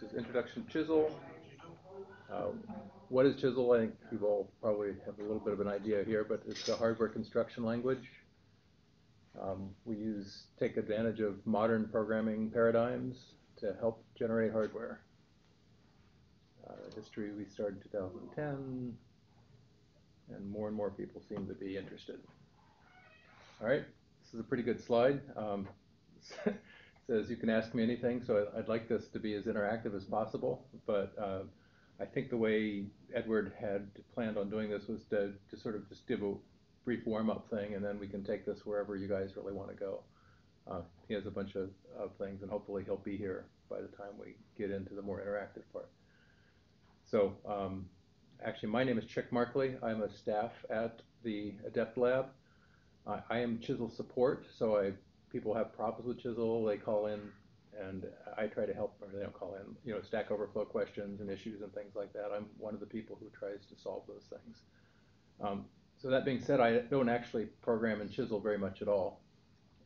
this is Introduction Chisel. Um, what is Chisel? I think you all probably have a little bit of an idea here, but it's a hardware construction language. Um, we use take advantage of modern programming paradigms to help generate hardware. Uh, history we started in 2010, and more and more people seem to be interested. All right, this is a pretty good slide. Um, says you can ask me anything, so I'd like this to be as interactive as possible. But uh, I think the way Edward had planned on doing this was to, to sort of just give a brief warm-up thing, and then we can take this wherever you guys really want to go. Uh, he has a bunch of, of things, and hopefully he'll be here by the time we get into the more interactive part. So um, actually, my name is Chick Markley. I'm a staff at the Adept Lab. I am Chisel support, so I people have problems with Chisel, they call in, and I try to help, or they don't call in, you know, Stack Overflow questions and issues and things like that. I'm one of the people who tries to solve those things. Um, so that being said, I don't actually program in Chisel very much at all.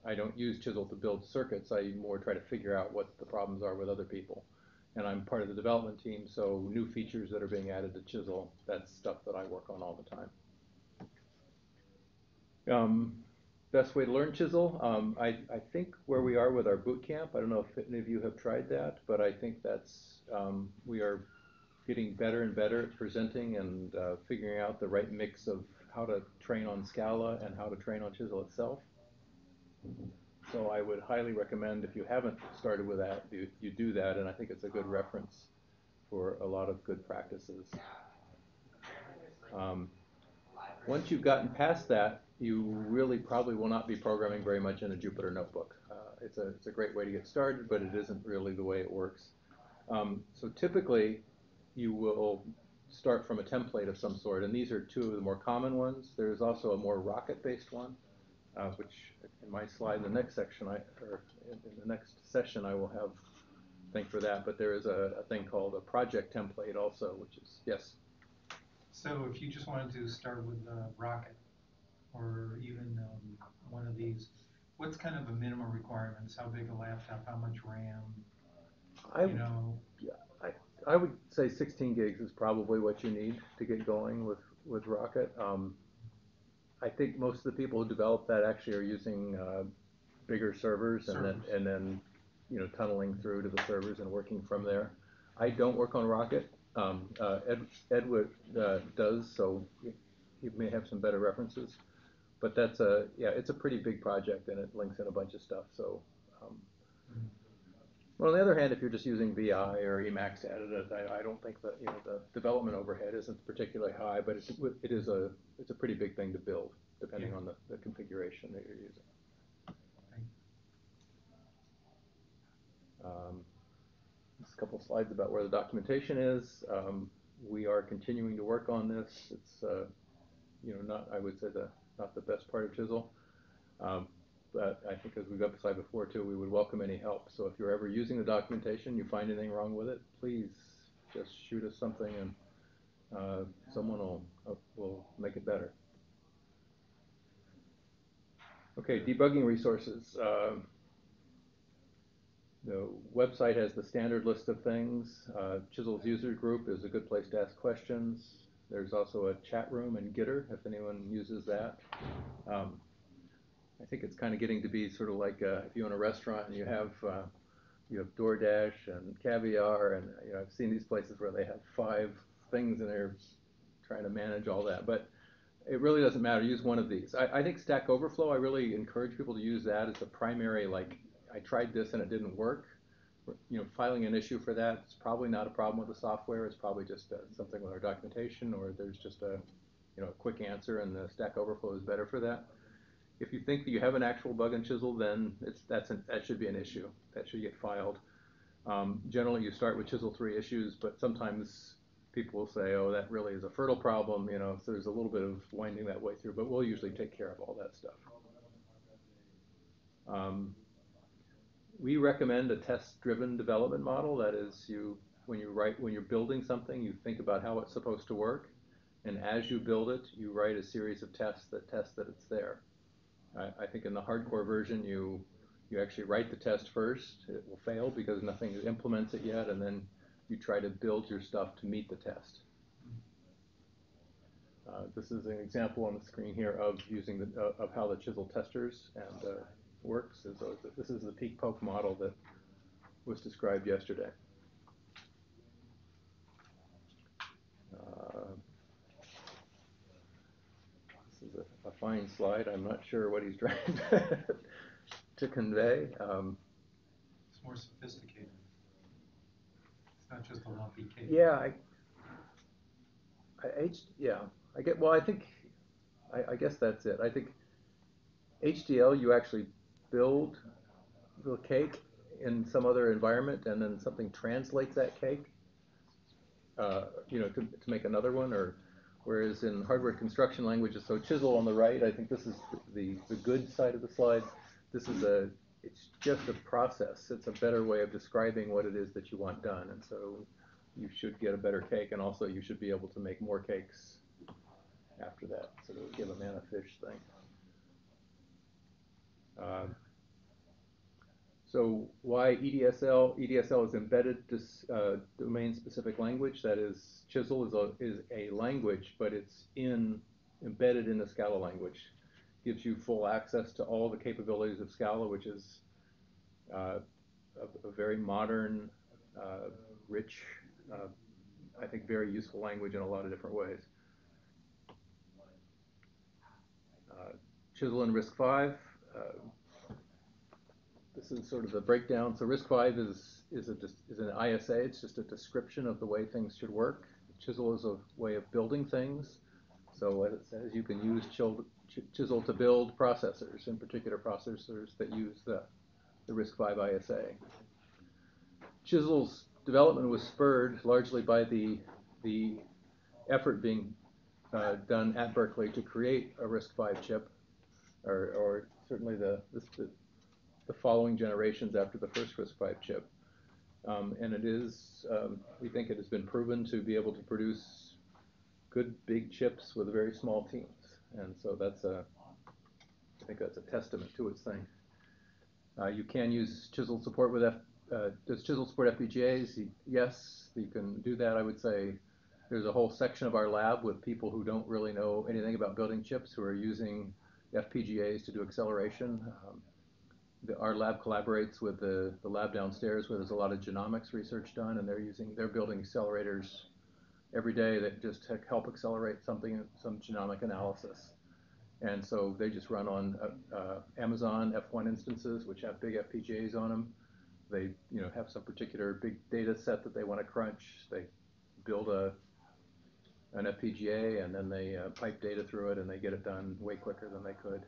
I don't use Chisel to build circuits. I more try to figure out what the problems are with other people. And I'm part of the development team, so new features that are being added to Chisel, that's stuff that I work on all the time. Um, best way to learn Chisel. Um, I, I think where we are with our boot camp, I don't know if any of you have tried that, but I think that's, um, we are getting better and better at presenting and uh, figuring out the right mix of how to train on Scala and how to train on Chisel itself. So I would highly recommend if you haven't started with that, you, you do that, and I think it's a good reference for a lot of good practices. Um, once you've gotten past that, you really probably will not be programming very much in a Jupyter notebook. Uh, it's, a, it's a great way to get started, but it isn't really the way it works. Um, so typically, you will start from a template of some sort, and these are two of the more common ones. There's also a more rocket-based one, uh, which in my slide in the next section, I, or in, in, the next session, I will have a thing for that. But there is a, a thing called a project template also, which is yes. So if you just wanted to start with uh, Rocket, or even um, one of these, what's kind of a minimum requirements? How big a laptop? How much RAM? I, you know, yeah, I, I would say 16 gigs is probably what you need to get going with with Rocket. Um, I think most of the people who develop that actually are using uh, bigger servers, servers, and then and then you know tunneling through to the servers and working from there. I don't work on Rocket. Um, uh, Ed, Edward uh, does, so he may have some better references but that's a yeah, it's a pretty big project and it links in a bunch of stuff. So, um, well, on the other hand, if you're just using VI or Emacs added, I, I don't think that you know the development overhead isn't particularly high, but it's, it is a it's a pretty big thing to build depending yeah. on the, the configuration that you're using. Um, just a couple slides about where the documentation is. Um, we are continuing to work on this. It's uh, you know not I would say the not the best part of Chisel. Um, but I think as we've emphasized before too, we would welcome any help. So if you're ever using the documentation, you find anything wrong with it, please just shoot us something and uh, someone will, uh, will make it better. Okay, debugging resources. Uh, the website has the standard list of things. Uh, Chisel's user group is a good place to ask questions. There's also a chat room in Gitter if anyone uses that. Um, I think it's kind of getting to be sort of like uh, if you own a restaurant and you have uh, you have DoorDash and Caviar, and you know I've seen these places where they have five things and they're trying to manage all that. But it really doesn't matter. Use one of these. I, I think Stack Overflow. I really encourage people to use that as a primary. Like I tried this and it didn't work you know, filing an issue for that, it's probably not a problem with the software. It's probably just uh, something with our documentation, or there's just a, you know, a quick answer, and the Stack Overflow is better for that. If you think that you have an actual bug in Chisel, then it's that's an, that should be an issue. That should get filed. Um, generally, you start with Chisel 3 issues, but sometimes people will say, oh, that really is a FIRRTL problem, you know, so there's a little bit of winding that way through, but we'll usually take care of all that stuff. Um, we recommend a test-driven development model. That is, you when you write when you're building something, you think about how it's supposed to work, and as you build it, you write a series of tests that test that it's there. I, I think in the hardcore version, you you actually write the test first. It will fail because nothing implements it yet, and then you try to build your stuff to meet the test. Uh, this is an example on the screen here of using the, uh, of how the chisel testers and uh, works. So this is the peek poke model that was described yesterday. Uh, this is a, a, fine slide. I'm not sure what he's trying to convey. Um, it's more sophisticated. It's not just a lumpy cake. Yeah, I, I, yeah, I get. Well, I think, I, I guess that's it. I think HDL you actually build the cake in some other environment, and then something translates that cake, uh, you know, to, to make another one, or whereas in hardware construction languages, so chisel on the right, I think this is the, the good side of the slide. This is a, it's just a process. It's a better way of describing what it is that you want done, and so you should get a better cake, and also you should be able to make more cakes after that. So give a man a fish thing. Uh, so why EDSL? EDSL is embedded uh, domain-specific language. That is, Chisel is a, is a language, but it's in embedded in the Scala language. Gives you full access to all the capabilities of Scala, which is uh, a, a, very modern, uh, rich, uh, I think very useful language in a lot of different ways. Uh, Chisel and RISC-V this is sort of the breakdown. So RISC-V is is a is an ISA. It's just a description of the way things should work. Chisel is a way of building things. So as it says, you can use Chisel to build processors, in particular processors that use the the RISC-V ISA. Chisel's development was spurred largely by the the effort being uh, done at Berkeley to create a RISC-V chip, or, or certainly the, the, the following generations after the first RISC-V chip. Um, and it is, um, we think it has been proven to be able to produce good big chips with very small teams. And so that's a, I think that's a testament to its thing. Uh, you can use Chisel support with F, uh, does Chisel support FPGAs? Yes, you can do that. I would say there's a whole section of our lab with people who don't really know anything about building chips who are using FPGAs to do acceleration. Um, the, our lab collaborates with the, the lab downstairs where there's a lot of genomics research done, and they're using they're building accelerators every day that just help accelerate something, some genomic analysis. And so they just run on uh, uh, Amazon F1 instances, which have big FPGAs on them. They, you know, have some particular big data set that they want to crunch. They build a an FPGA and then they uh, pipe data through it, and they get it done way quicker than they could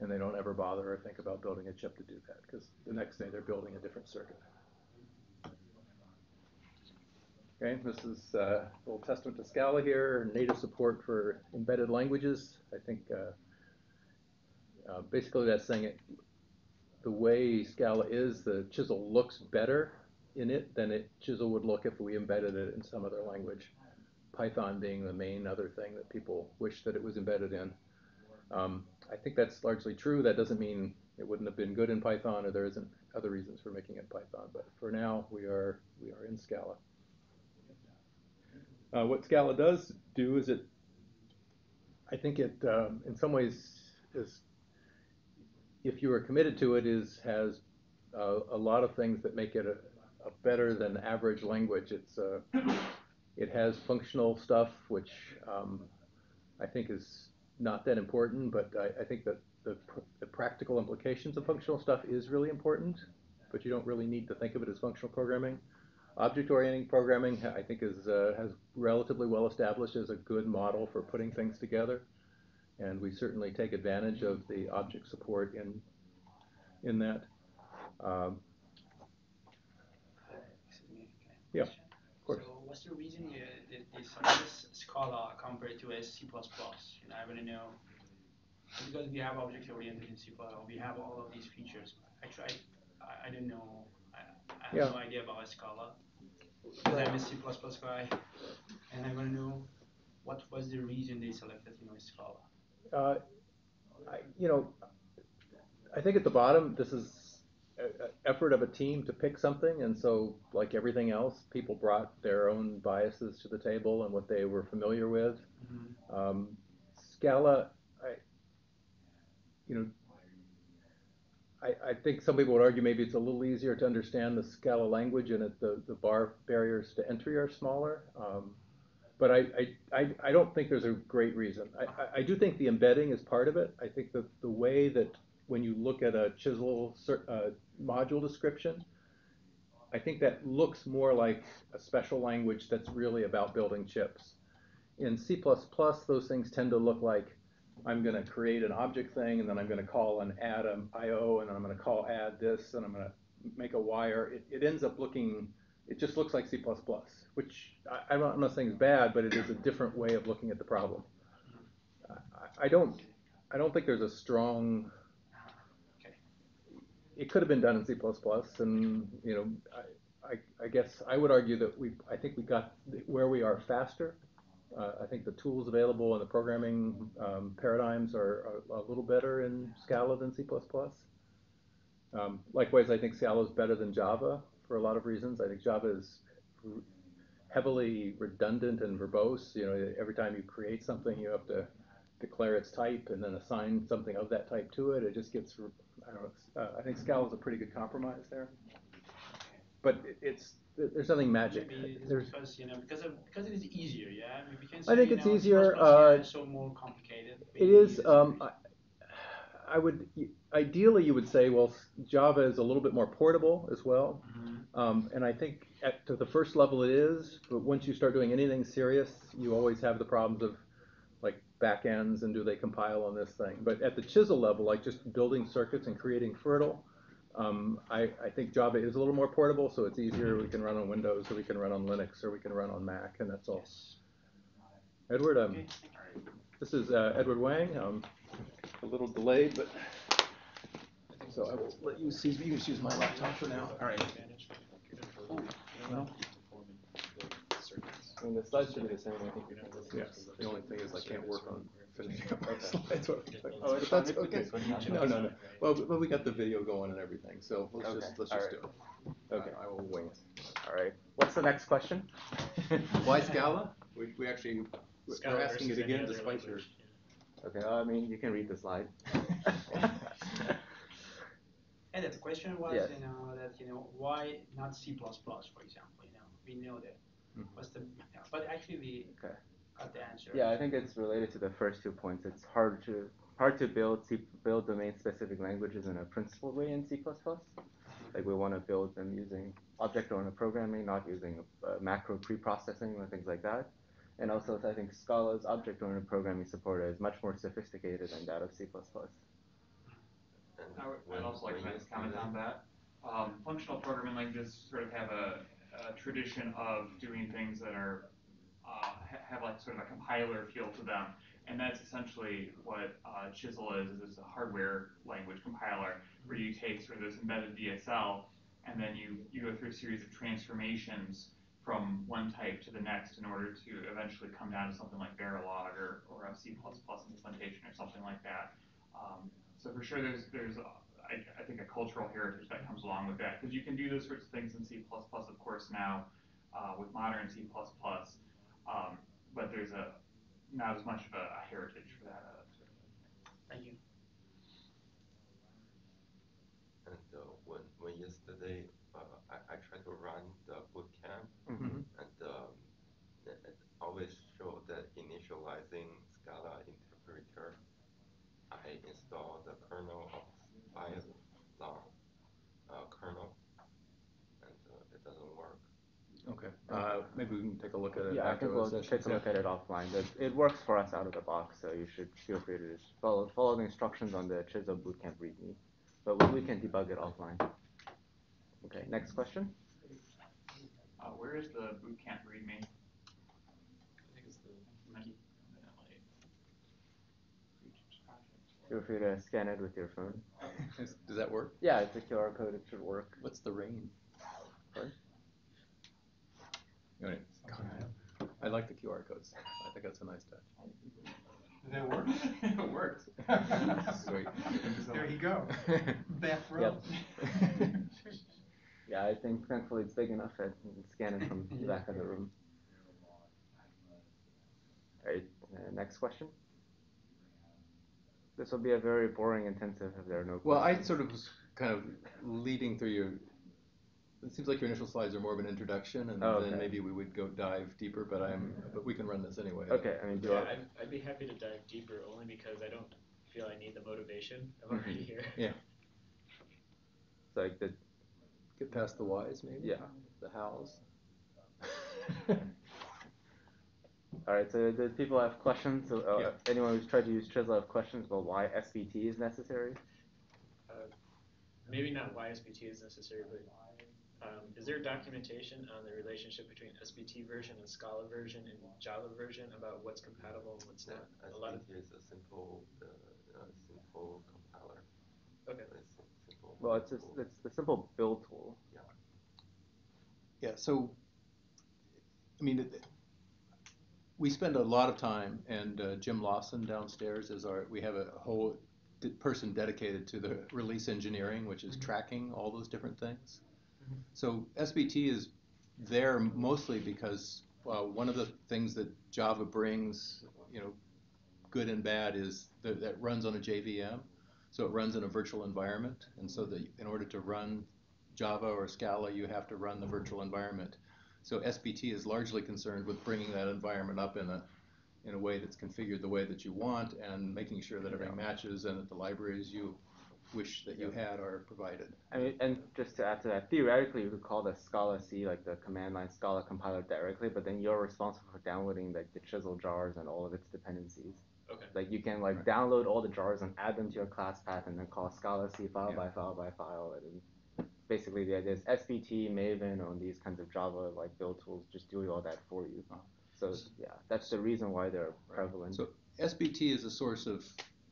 and they don't ever bother or think about building a chip to do that because the next day they're building a different circuit. Okay, this is uh, a little testament to Scala here, native support for embedded languages. I think uh, uh, basically that's saying it, the way Scala is, the chisel looks better in it than it chisel would look if we embedded it in some other language. Python being the main other thing that people wish that it was embedded in. Um, I think that's largely true. That doesn't mean it wouldn't have been good in Python or there isn't other reasons for making it Python. But for now, we are we are in Scala. Uh, what Scala does do is it, I think it, um, in some ways, is if you are committed to it, is has uh, a lot of things that make it a, a better than average language. It's uh, it has functional stuff, which um, I think is not that important, but I, I think that the, pr the practical implications of functional stuff is really important, but you don't really need to think of it as functional programming. Object-oriented programming, I think, is uh, has relatively well established as a good model for putting things together, and we certainly take advantage of the object support in in that. Um, yeah, of course. So, what's the reason you, this Scala compared to a C++? You know, I want to know because we have object oriented in C++, we have all of these features. Actually, I, I don't know. I, I have yeah. no idea about Scala. Because I'm a C++ guy, and I want to know what was the reason they selected you know Scala. Uh, I, you know, I think at the bottom this is effort of a team to pick something, and so like everything else, people brought their own biases to the table and what they were familiar with. Mhm. Um, Scala, I, you know, I, I think some people would argue maybe it's a little easier to understand the Scala language and it, the, the bar barriers to entry are smaller. Um, but I, I, I, don't think there's a great reason. I, I do think the embedding is part of it. I think that the way that when you look at a chisel uh, module description, I think that looks more like a special language that's really about building chips. In C++, those things tend to look like I'm going to create an object thing, and then I'm going to call an add an IO, and then I'm going to call add this, and I'm going to make a wire. It, it ends up looking, it just looks like C++, which I, I'm, not, I'm not saying is bad, but it is a different way of looking at the problem. I, I don't, I don't think there's a strong. It could have been done in C++, and you know, I, I, I guess I would argue that we, I think we got where we are faster uh, I think the tools available and the programming um, paradigms are, are, a little better in Scala than C++. Um, likewise, I think Scala is better than Java for a lot of reasons. I think Java is heavily redundant and verbose. You know, every time you create something, you have to declare its type and then assign something of that type to it. It just gets, I don't know. Uh, I think Scala is a pretty good compromise there. But it, it's there's nothing magic. Maybe it's There's, because you know because of because it is easier, yeah. We can I think it's know, easier, C++, uh, yeah, is so more complicated. Maybe it's Um. I, I would ideally you would say, well, Java is a little bit more portable as well, Mhm. um, and I think at to the first level it is. But once you start doing anything serious, you always have the problems of like backends and do they compile on this thing. But at the chisel level, like just building circuits and creating FIRRTL, um, I, I think Java is a little more portable, so it's easier. We can run on Windows, or we can run on Linux, or we can run on Mac, and that's all. Edward, um, this is uh, Edward Wang. Um, a little delayed, but so I will let you see. You can just use my laptop for now. All right. Well, I mean, the slides should be the same, I think. we can just- yes. The only thing is I can't work on finishing up my Okay. slides. Or Oh, it's but that's on- okay. it's on YouTube. No, no, no. Well, but we got the video going and everything, so let's Okay, just let's just right. do it. Okay. I, I will wing it. All right, what's the next question? Why Scala? We, we actually we're Scala asking it any again other despite your. language. Okay, well, I mean, you can read the slide. And the question was, Yes. you know, that you know why not C++, for example. You know, we know that. Mhm. What's the? Yeah, but actually, we Okay. got the answer. Yeah, I think it's related to the first two points. It's hard to hard to build C, build domain-specific languages in a principled way in C++. Like we want to build them using object-oriented programming, not using uh, macro pre-processing or things like that. And also, I think Scala's object-oriented programming support is much more sophisticated than that of C++. I would, I'd also like to comment on that. Um, functional programming languages sort of have a, a tradition of doing things that are, uh, have like sort of a compiler feel to them. And that's essentially what uh, Chisel is, is it's a hardware language compiler where you take sort of this embedded DSL and then you, you go through a series of transformations from one type to the next in order to eventually come down to something like Verilog or, or a C++ implementation or something like that. Um, so for sure, there's there's uh, I, I think a cultural heritage that comes along with that because you can do those sorts of things in C++ of course now uh, with modern C++, um, but there's a not as much of a, a heritage for that. Uh, sort of Thank you. And uh, when, when yesterday uh, I, I tried to run the boot camp Mhm. and um, it, it always showed that initializing Scala interpreter, I installed the kernel of Python uh, kernel and uh, it doesn't work. Okay. Uh, maybe we can take a look at it. Yeah, I after think we'll session. take a look at it offline. It, it works for us out of the box, so you should feel free to just follow, follow the instructions on the Chisel Bootcamp README. But we, we can debug it offline. Okay, next question? uh, where is the bootcamp readme? I think it's the Might- Feel free to scan it with your phone. Does that work? Yeah, it's a QR code, it should work. What's the rain? Sorry? Anyway, I, like the QR codes. I think that's a nice touch. Did that work? it worked. Sweet. There you go. Back row. Yep. yeah, I think thankfully it's big enough that you can scan it from the back of the room. All right, uh, next question. This will be a very boring intensive if there are no questions. Well, I sort of was kind of leading through your. It seems like your initial slides are more of an introduction, and Oh, then maybe we would go dive deeper. But I'm, but we can run this anyway. Okay, I mean, do Yeah, I, I'd, I'd be happy to dive deeper only because I don't feel I need the motivation. I'm Mm-hmm. already here. Yeah. it's like the Get past the whys, maybe. yeah. The hows. All right, so do people have questions? So, uh, Yeah. Anyone who's tried to use Chisel have questions about why SBT is necessary? Uh, maybe not why SBT is necessary, but um, is there documentation on the relationship between SBT version and Scala version and Java version about what's compatible and what's Yeah, not? A lot of is a simple, uh, uh, simple compiler. okay. It's simple. Well, it's just it's the simple build tool. Yeah. Yeah. So, I mean, it, we spend a lot of time, and uh, Jim Lawson downstairs is our. We have a whole d- person dedicated to the release engineering, which is tracking all those different things. So SBT is there mostly because well, one of the things that Java brings, you know, good and bad, is that that runs on a JVM, so it runs in a virtual environment, and so that in order to run Java or Scala, you have to run the virtual environment. So SBT is largely concerned with bringing that environment up in a in a way that's configured the way that you want and making sure that everything matches and that the libraries you wish that you had are provided. I mean, and just to add to that, theoretically, you could call the Scala C like the command line Scala compiler directly, but then you're responsible for downloading like the chisel jars and all of its dependencies. Okay. Like you can like Right. download all the jars and add them to your class path, and then call Scala C file Yeah. by file by file, and basically the idea is SBT, Maven, or these kinds of Java like build tools just doing all that for you. So yeah, that's the reason why they're prevalent. So SBT is a source of,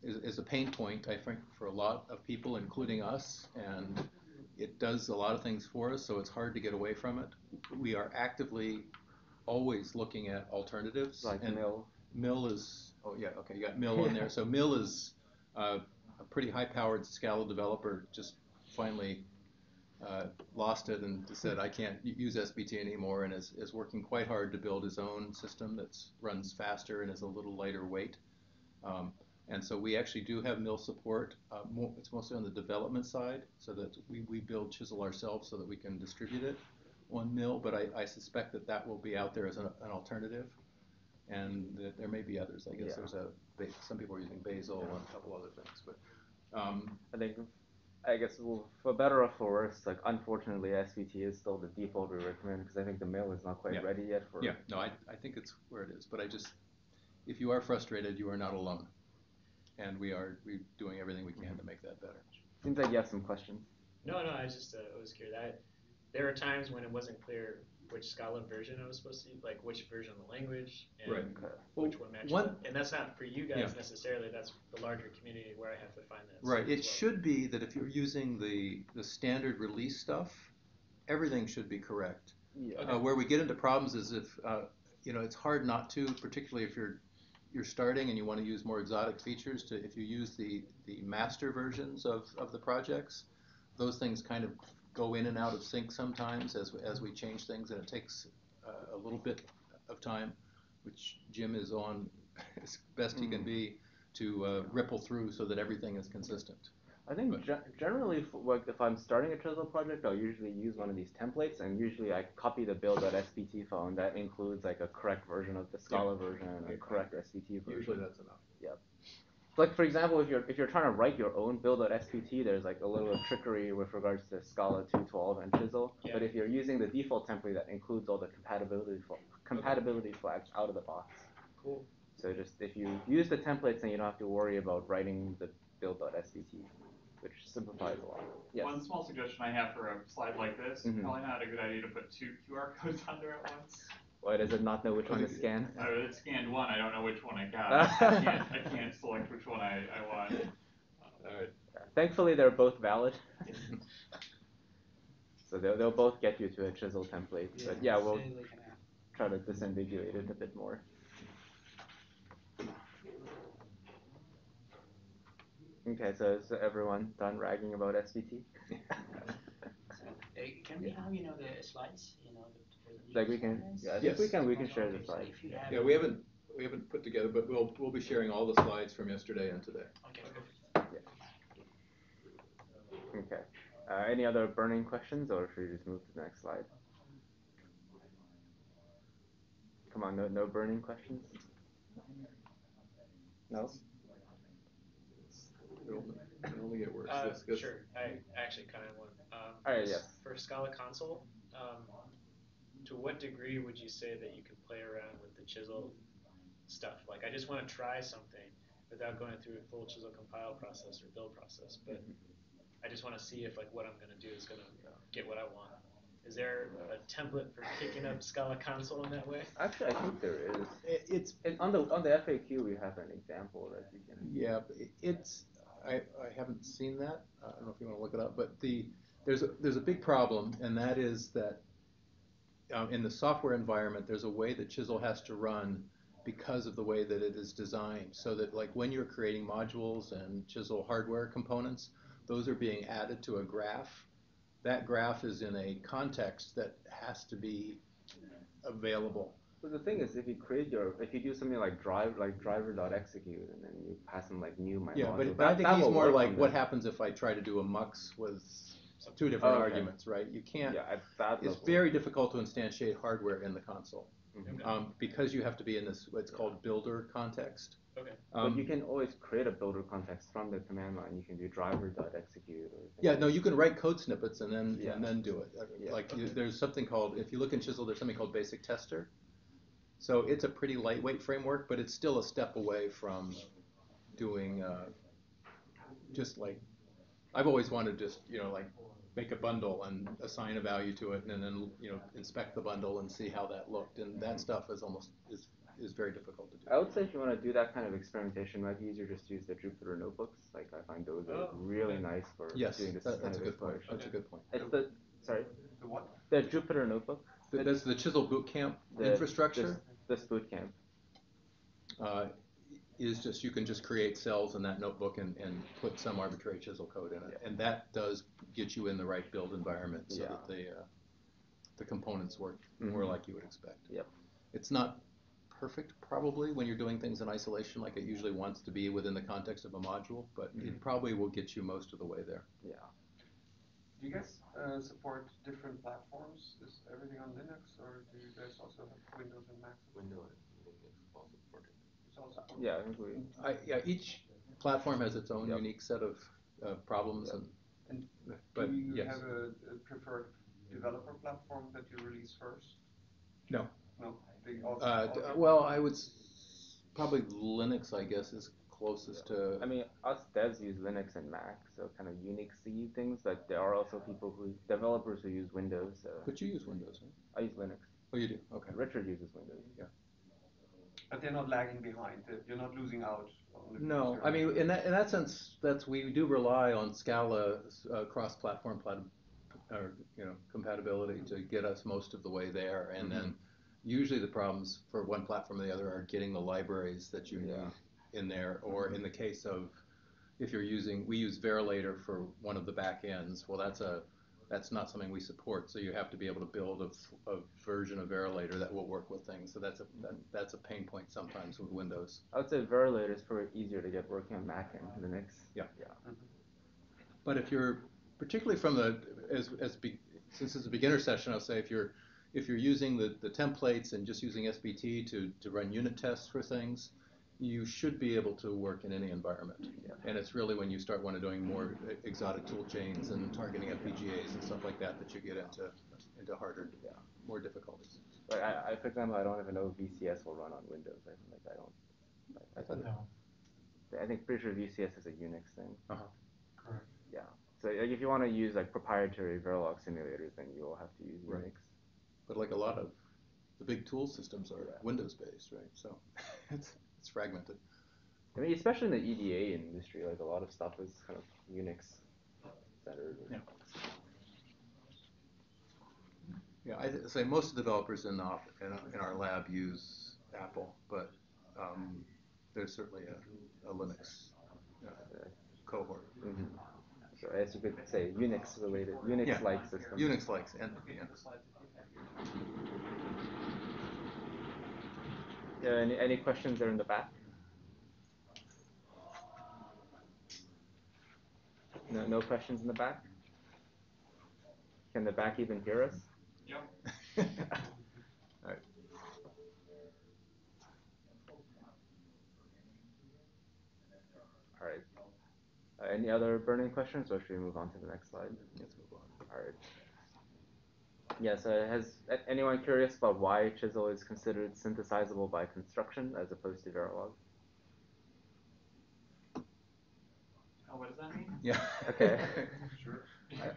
is, is a pain point, I think, for a lot of people, including us, and it does a lot of things for us, so it's hard to get away from it. We are actively always looking at alternatives. like and Mill. Mill is, oh yeah, okay, you got Mill in there. So Mill is uh, a pretty high-powered Scala developer, just finally uh, lost it and said, I can't use SBT anymore, and is, is working quite hard to build his own system that runs faster and is a little lighter weight. Um, and so we actually do have Mill support. Uh, more, it's mostly on the development side, so that we, we build Chisel ourselves so that we can distribute it on Mill, but I, I suspect that that will be out there as an, an alternative. And that there may be others. I guess Yeah. there's a, some people are using Bazel and a couple other things, but um, I think, I guess, well, for better or for worse, like unfortunately, SBT is still the default we recommend because I think the mail is not quite Yeah. ready yet for. Yeah, no, I, I think it's where it is, but I just, if you are frustrated, you are not alone. And we are, we doing everything we can to make that better. Seems like you have some questions. No, no, I was just uh, I was curious. I, there were times when it wasn't clear which Scala version I was supposed to use, like which version of the language and Right. Okay. which Well, one matches. one- And that's not for you guys Yeah. necessarily. That's the larger community where I have to find that. Right, it well. should be that if you're using the, the standard release stuff, everything should be correct. Yeah. Okay. Uh, where we get into problems is if, uh, you know, it's hard not to, particularly if you're, you're starting and you want to use more exotic features to, if you use the, the master versions of, of the projects, those things kind of go in and out of sync sometimes as, as we change things and it takes uh, a little bit of time, which Jim is on as best he can Mm. be to uh, ripple through so that everything is consistent. I think But- ge- generally, if, like, if I'm starting a Chisel project, I'll usually use one of these templates, and usually I copy the build.sbt file, and that includes like a correct version of the Scala version and a correct SBT version. Usually that's enough. Like for example, if you're if you're trying to write your own build.sbt, there's like a little trickery with regards to Scala 2.12 and Chisel. Yeah. But if you're using the default template, that includes all the compatibility fl- compatibility flags out of the box. Cool. So just if you use the templates, then you don't have to worry about writing the build.sbt, which simplifies a lot. Yes. One small suggestion I have for a slide like this, Mhm. probably not a good idea to put two QR codes on there at once. Why does it not know which one to scan? I it scanned one, I don't know which one I got. I can't, I can't select which one I, I want. All right. Thankfully, they're both valid. so they'll, they'll both get you to a chisel template. But yeah, we'll try to disambiguate it a bit more. Okay, so is everyone done ragging about SBT? Uh, can we have, you know, the slides, you know, the Like we can, presentation yeah, I slides? think we can, we can share the slides. slide. if you have- Yeah, we haven't, we haven't put together, but we'll, we'll be sharing all the slides from yesterday and today. Okay, perfect. Okay. Uh, any other burning questions, or should we just move to the next slide? Come on, no, no burning questions. No. It'll, it'll only get worse. Uh, Yes, yes. sure. I actually kind of want. Um, Alright, for, yes. For Scala console, um, to what degree would you say that you can play around with the chisel stuff? Like, I just want to try something without going through a full chisel compile process or build process, but Mm-hmm. I just want to see if like what I'm going to do is going to get what I want. Is there a template for picking up Scala console in that way? Actually, I think there is. It- It's, It, on the on the FAQ, we have an example that you can. yeah, it- it's, I, I haven't seen that. I don't know if you wanna look it up, but the, there's a, there's a big problem, and that is that um, in the software environment, there's a way that Chisel has to run because of the way that it is designed. So that like when you're creating modules and Chisel hardware components, those are being added to a graph. That graph is in a context that has to be available. But the thing is, if you create your, if you do something like drive, like driver.execute, and then you pass in like new my Yeah, module, but, but I think that he's more like what happens if I try to do a mux with two different Oh, okay. arguments, right? You can't. Yeah, at that It's level. very difficult to instantiate hardware in the console Mhm. um, because you have to be in this what's called builder context. Okay. But Um, you can always create a builder context from the command line. You can do driver.execute. Or Yeah, no, you can write code snippets and then Yeah. and then do it. Uh, Yeah. Like you, there's something called if you look in Chisel, there's something called Basic Tester. So it's a pretty lightweight framework, but it's still a step away from doing uh, just like I've always wanted to just you know like make a bundle and assign a value to it, and then you know inspect the bundle and see how that looked, and that stuff is almost is is very difficult to do. I would say if you want to do that kind of experimentation, it might be easier just to use the Jupyter notebooks. Like I find those are Oh, really nice for Yes, doing this that, kind that's a of good point. exploration. That's a good point. It's the sorry, The what? the Jupyter notebook. Th- That's the Chisel Bootcamp The, infrastructure. This, this boot camp. uh, is just you can just create cells in that notebook and, and put some arbitrary chisel code in it, and that does get you in the right build environment so Yeah. that the uh, the components work more Mhm. like you would expect. Yep. It's not perfect probably when you're doing things in isolation like it usually wants to be within the context of a module, but Mhm. it probably will get you most of the way there. Yeah. Do you guys uh, support different platforms? Is everything on Linux, or do you guys also have Windows and Mac? Windows and Linux all supported. It's all supported? Yeah, I think we. I, yeah, each platform has its own Yep. unique set of uh, problems Yep. and, And but do you yes. have a, a preferred developer platform that you release first? No. No. They all, Uh, d- get- well, I would s- probably Linux, I guess, is closest to. I mean, us devs use Linux and Mac, so kind of Unix things, but there are also people who, developers who use Windows. So But you use Windows, right? I use Linux. Oh, you do. Okay. Richard uses Windows. But they're not lagging behind. You're not losing out. On the No, feature. I mean, in that in that sense, that's we do rely on Scala uh, cross-platform plat- or you know compatibility to get us most of the way there, and then usually the problems for one platform or the other are getting the libraries that you Yeah. need in there, or in the case of if you're using, we use Verilator for one of the back ends. Well, that's a that's not something we support, so you have to be able to build a, a version of Verilator that will work with things. So that's a that, that's a pain point sometimes with Windows. I would say Verilator is probably easier to get working on Mac and Linux. Yeah. Yeah. But if you're, particularly from the, as, as be, since it's a beginner session, I'll say if you're, if you're using the, the templates and just using SBT to, to run unit tests for things, you should be able to work in any environment. Yeah. And it's really when you start wanting doing more exotic tool chains and targeting FPGAs and stuff like that that you get into, into harder, Yeah. more difficulties. Like I, I, for example, I don't even know if VCS will run on Windows. I like I don't. I thought, No, I think pretty sure VCS is a Unix thing. Uh-huh. correct. Yeah. So like, if you want to use like proprietary Verilog simulators, then you will have to use Right. Unix. but like a lot of the big tool systems are Yeah. Windows based, right? So it's, it's fragmented. I mean, especially in the EDA industry, like a lot of stuff is kind of Unix centered. Yeah. Yeah, I say most of the developers in the, in, our- in our lab use Apple, but, um, there's certainly a, a Linux uh, cohort. Mhm. So as you could say, Unix related, Unix like system. Unix likes, and, Looking yeah. at the slides if you have. Yeah, any, any questions there in the back? No, no questions in the back? Can the back even hear us? Yep. Alright. All right. Uh, any other burning questions, or should we move on to the next slide? Let's move on. All right. Yes, uh, has anyone curious about why Chisel is considered synthesizable by construction as opposed to Verilog? Oh, what does that mean? Yeah. Okay. Sure.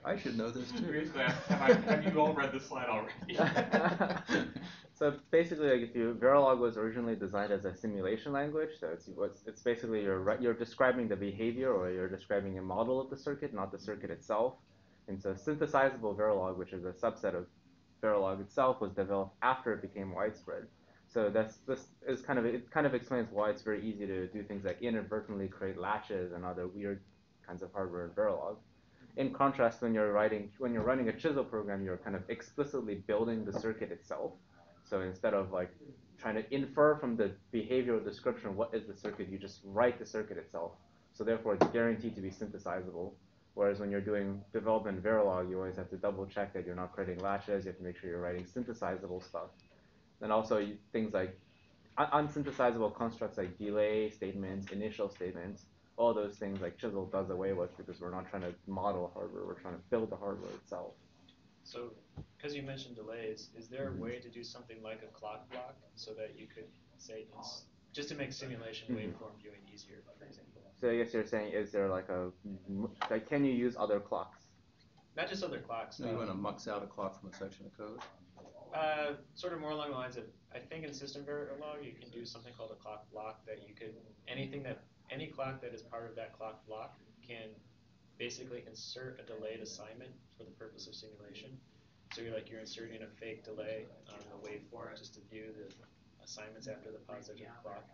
I, I should know this too. Seriously, have, I, have you all read this slide already? so basically, like if you Verilog was originally designed as a simulation language, so it's what's it's basically you're you're describing the behavior or you're describing a model of the circuit, not the circuit itself. And so synthesizable Verilog, which is a subset of Verilog itself, was developed after it became widespread. So that's this is kind of it kind of explains why it's very easy to do things like inadvertently create latches and other weird kinds of hardware in Verilog. In contrast, when you're writing when you're running a chisel program, you're kind of explicitly building the circuit itself. So instead of like trying to infer from the behavioral description what is the circuit, you just write the circuit itself. So therefore, it's guaranteed to be synthesizable. Whereas when you're doing development in Verilog, you always have to double check that you're not creating latches. You have to make sure you're writing synthesizable stuff. And also you, things like un- unsynthesizable constructs like delay statements, initial statements, all those things like Chisel does away with because we're not trying to model hardware, we're trying to build the hardware itself. So, because you mentioned delays, is there a mm-hmm. way to do something like a clock block so that you could say, just to make simulation waveform mm-hmm. viewing easier, for example? So I guess you're saying, is there like a, like, can you use other clocks? Not just other clocks. So you uh, wanna mux out a clock from a section of code? Uh, sort of more along the lines of, I think in System Verilog, you can do something called a clock block that you could, anything that, any clock that is part of that clock block can basically insert a delayed assignment for the purpose of simulation. So you're like, you're inserting a fake delay on the waveform just to view the assignments after the positive clock.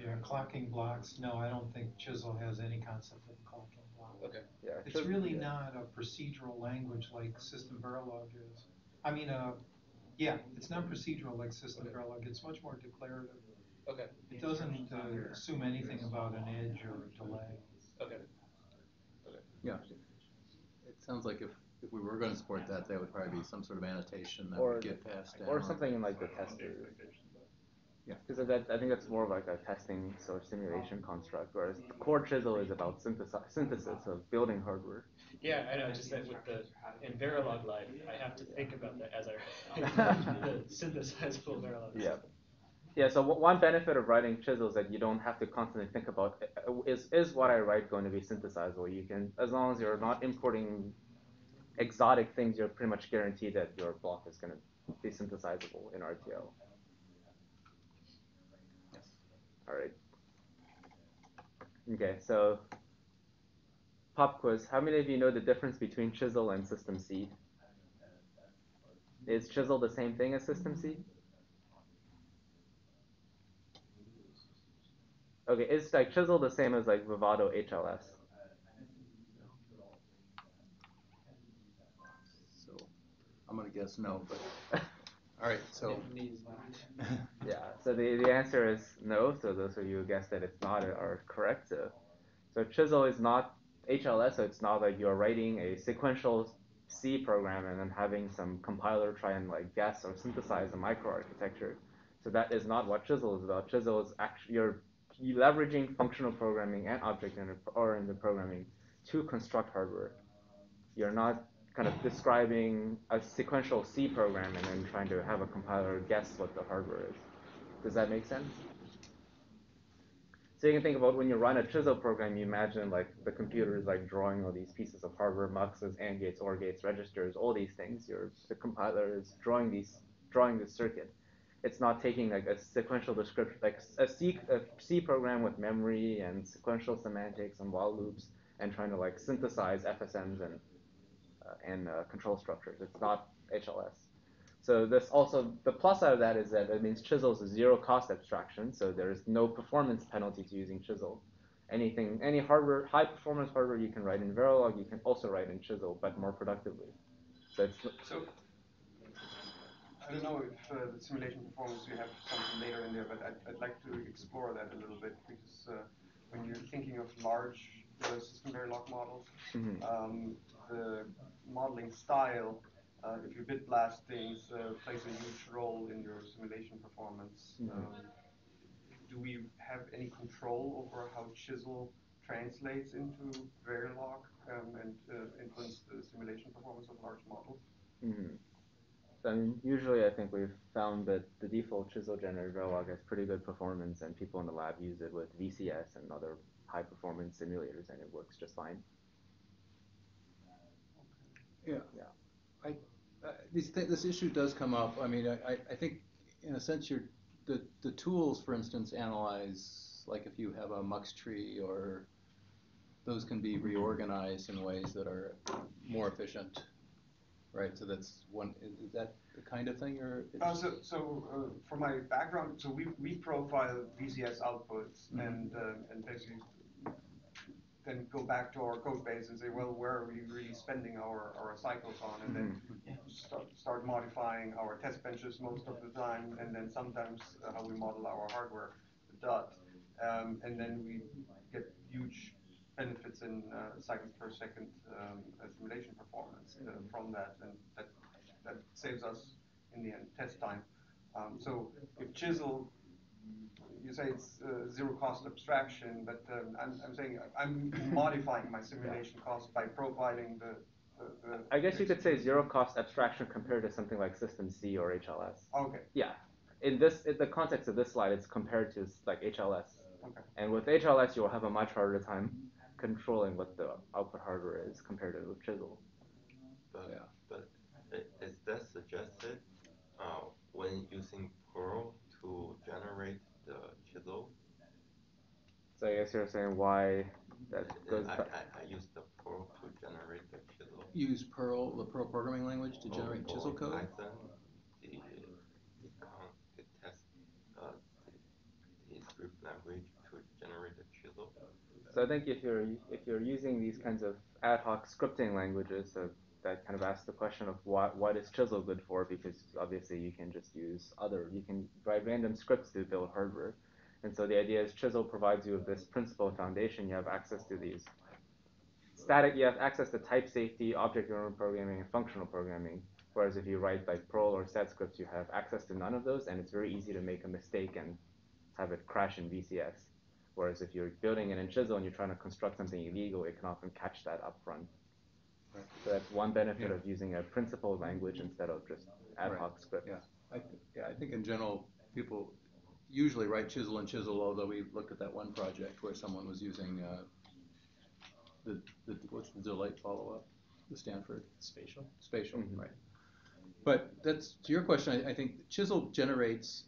Yeah, clocking blocks, no, I don't think Chisel has any concept of a clocking block. Okay. Yeah. It's Chis- really yeah. not a procedural language like System Verilog is. I mean, uh, yeah, it's not procedural like System Okay. Verilog, it's much more declarative. Okay. It doesn't uh, assume anything about an edge or a delay. Okay. Yeah. It sounds like if, if we were gonna support that, that would probably be some sort of annotation that Or- would get passed down. Or something in like the tester. Yeah. Because that, I think that's more of like a testing sort of simulation construct, whereas the core chisel is about synthesi- synthesis of building hardware. Yeah, I know, just that with the, in Verilog life, I have to think about that as I, the synthesizable Verilog. Yeah. Yeah, so w- one benefit of writing chisels that you don't have to constantly think about uh, uh, is is what I write going to be synthesizable. You can, as long as you're not importing exotic things, you're pretty much guaranteed that your block is going to be synthesizable in RTL. All right. Okay, so pop quiz. How many of you know the difference between chisel and system C? Is chisel the same thing as system C? Okay, is like chisel the same as like Vivado HLS? I'm gonna guess no, but, alright, so. Yeah, so the, the answer is no. So those of you who guessed that it's not are correct. So, so Chisel is not HLS, so it's not like you're writing a sequential C program and then having some compiler try and like guess or synthesize a microarchitecture. So that is not what Chisel is about. Chisel is actually you're leveraging functional programming and object oriented or in the programming to construct hardware. You're not kind of describing a sequential C program and then trying to have a compiler guess what the hardware is. Does that make sense? So you can think about when you run a chisel program, you imagine like the computer is like drawing all these pieces of hardware, muxes, AND gates, OR gates, registers, all these things. Your the compiler is drawing these drawing this circuit. It's not taking like a sequential description, like a C, a C program with memory and sequential semantics and while loops, and trying to like synthesize FSMs and and uh, control structures. It's not HLS. So this also the plus side of that is that it means chisel is a zero cost abstraction, so there is no performance penalty to using chisel. Anything, any hardware, high performance hardware you can write in Verilog, you can also write in chisel, but more productively. So So I don't know if uh, the simulation performance we have something later in there, but I'd, I'd like to explore that a little bit because uh, when you're thinking of large system Verilog models, Mhm. um, the modeling style, uh, if you bit blast things, uh, plays a huge role in your simulation performance. Mhm. Um, do we have any control over how Chisel translates into Verilog um, and uh, influence the simulation performance of large models? hmm I mean, usually I think we've found that the default chisel generated Verilog has pretty good performance, and people in the lab use it with VCS and other high performance simulators, and it works just fine. Yeah. Yeah. I, uh, this, th- this issue does come up. I mean, I, I, I think in a sense you're, the, the tools, for instance, analyze, like if you have a mux tree or those can be reorganized in ways that are more efficient, right? So that's one, is, is that the kind of thing you're? Uh, so, so uh, for my background, so we, we profile VCS outputs Mhm. and uh, and basically then go back to our code base and say, well, where are we really spending our, our cycles on, and then start, start modifying our test benches most of the time, and then sometimes uh, how we model our hardware, the dot, um, and then we get huge benefits in uh, cycles per second um, simulation performance uh, from that, and that that saves us in the end test time. Um, so if Chisel, you say it's uh, zero cost abstraction, but um, I'm, I'm saying I'm modifying my simulation cost by profiling the. the, the I guess you could say zero cost abstraction compared to something like System C or HLS. Okay. Yeah. In this, in the context of this slide, it's compared to like HLS. Okay. And with HLS, you'll have a much harder time controlling what the output hardware is compared to with Chisel. But, Yeah. but is that suggested uh, when using Perl to generate the chisel? So I guess you're saying why that goes I, back. I, I use the Perl to generate the chisel. Use Perl, the Perl programming language to Or- generate or chisel code? Python, the, the, the test, uh, the, the script language to generate the chisel. So I think if you're if you're using these kinds of ad hoc scripting languages, so that kind of asks the question of what what is Chisel good for? Because obviously you can just use other you can write random scripts to build hardware, and so the idea is Chisel provides you with this principal foundation. You have access to these static. You have access to type safety, object-oriented programming, and functional programming. Whereas if you write like Perl or sed scripts, you have access to none of those, and it's very easy to make a mistake and have it crash in VCS. Whereas if you're building it in Chisel and you're trying to construct something illegal, it can often catch that up front. Right. So that's one benefit Yeah. of using a principled language instead of just ad Right. hoc scripts. Yeah, I, th- yeah, I think in general, people usually write chisel and chisel, although we looked at that one project where someone was using, uh, the, the, what's the Delite follow-up, the Stanford? Spatial. Spatial, Mhm. right. But that's, to your question, I, I think chisel generates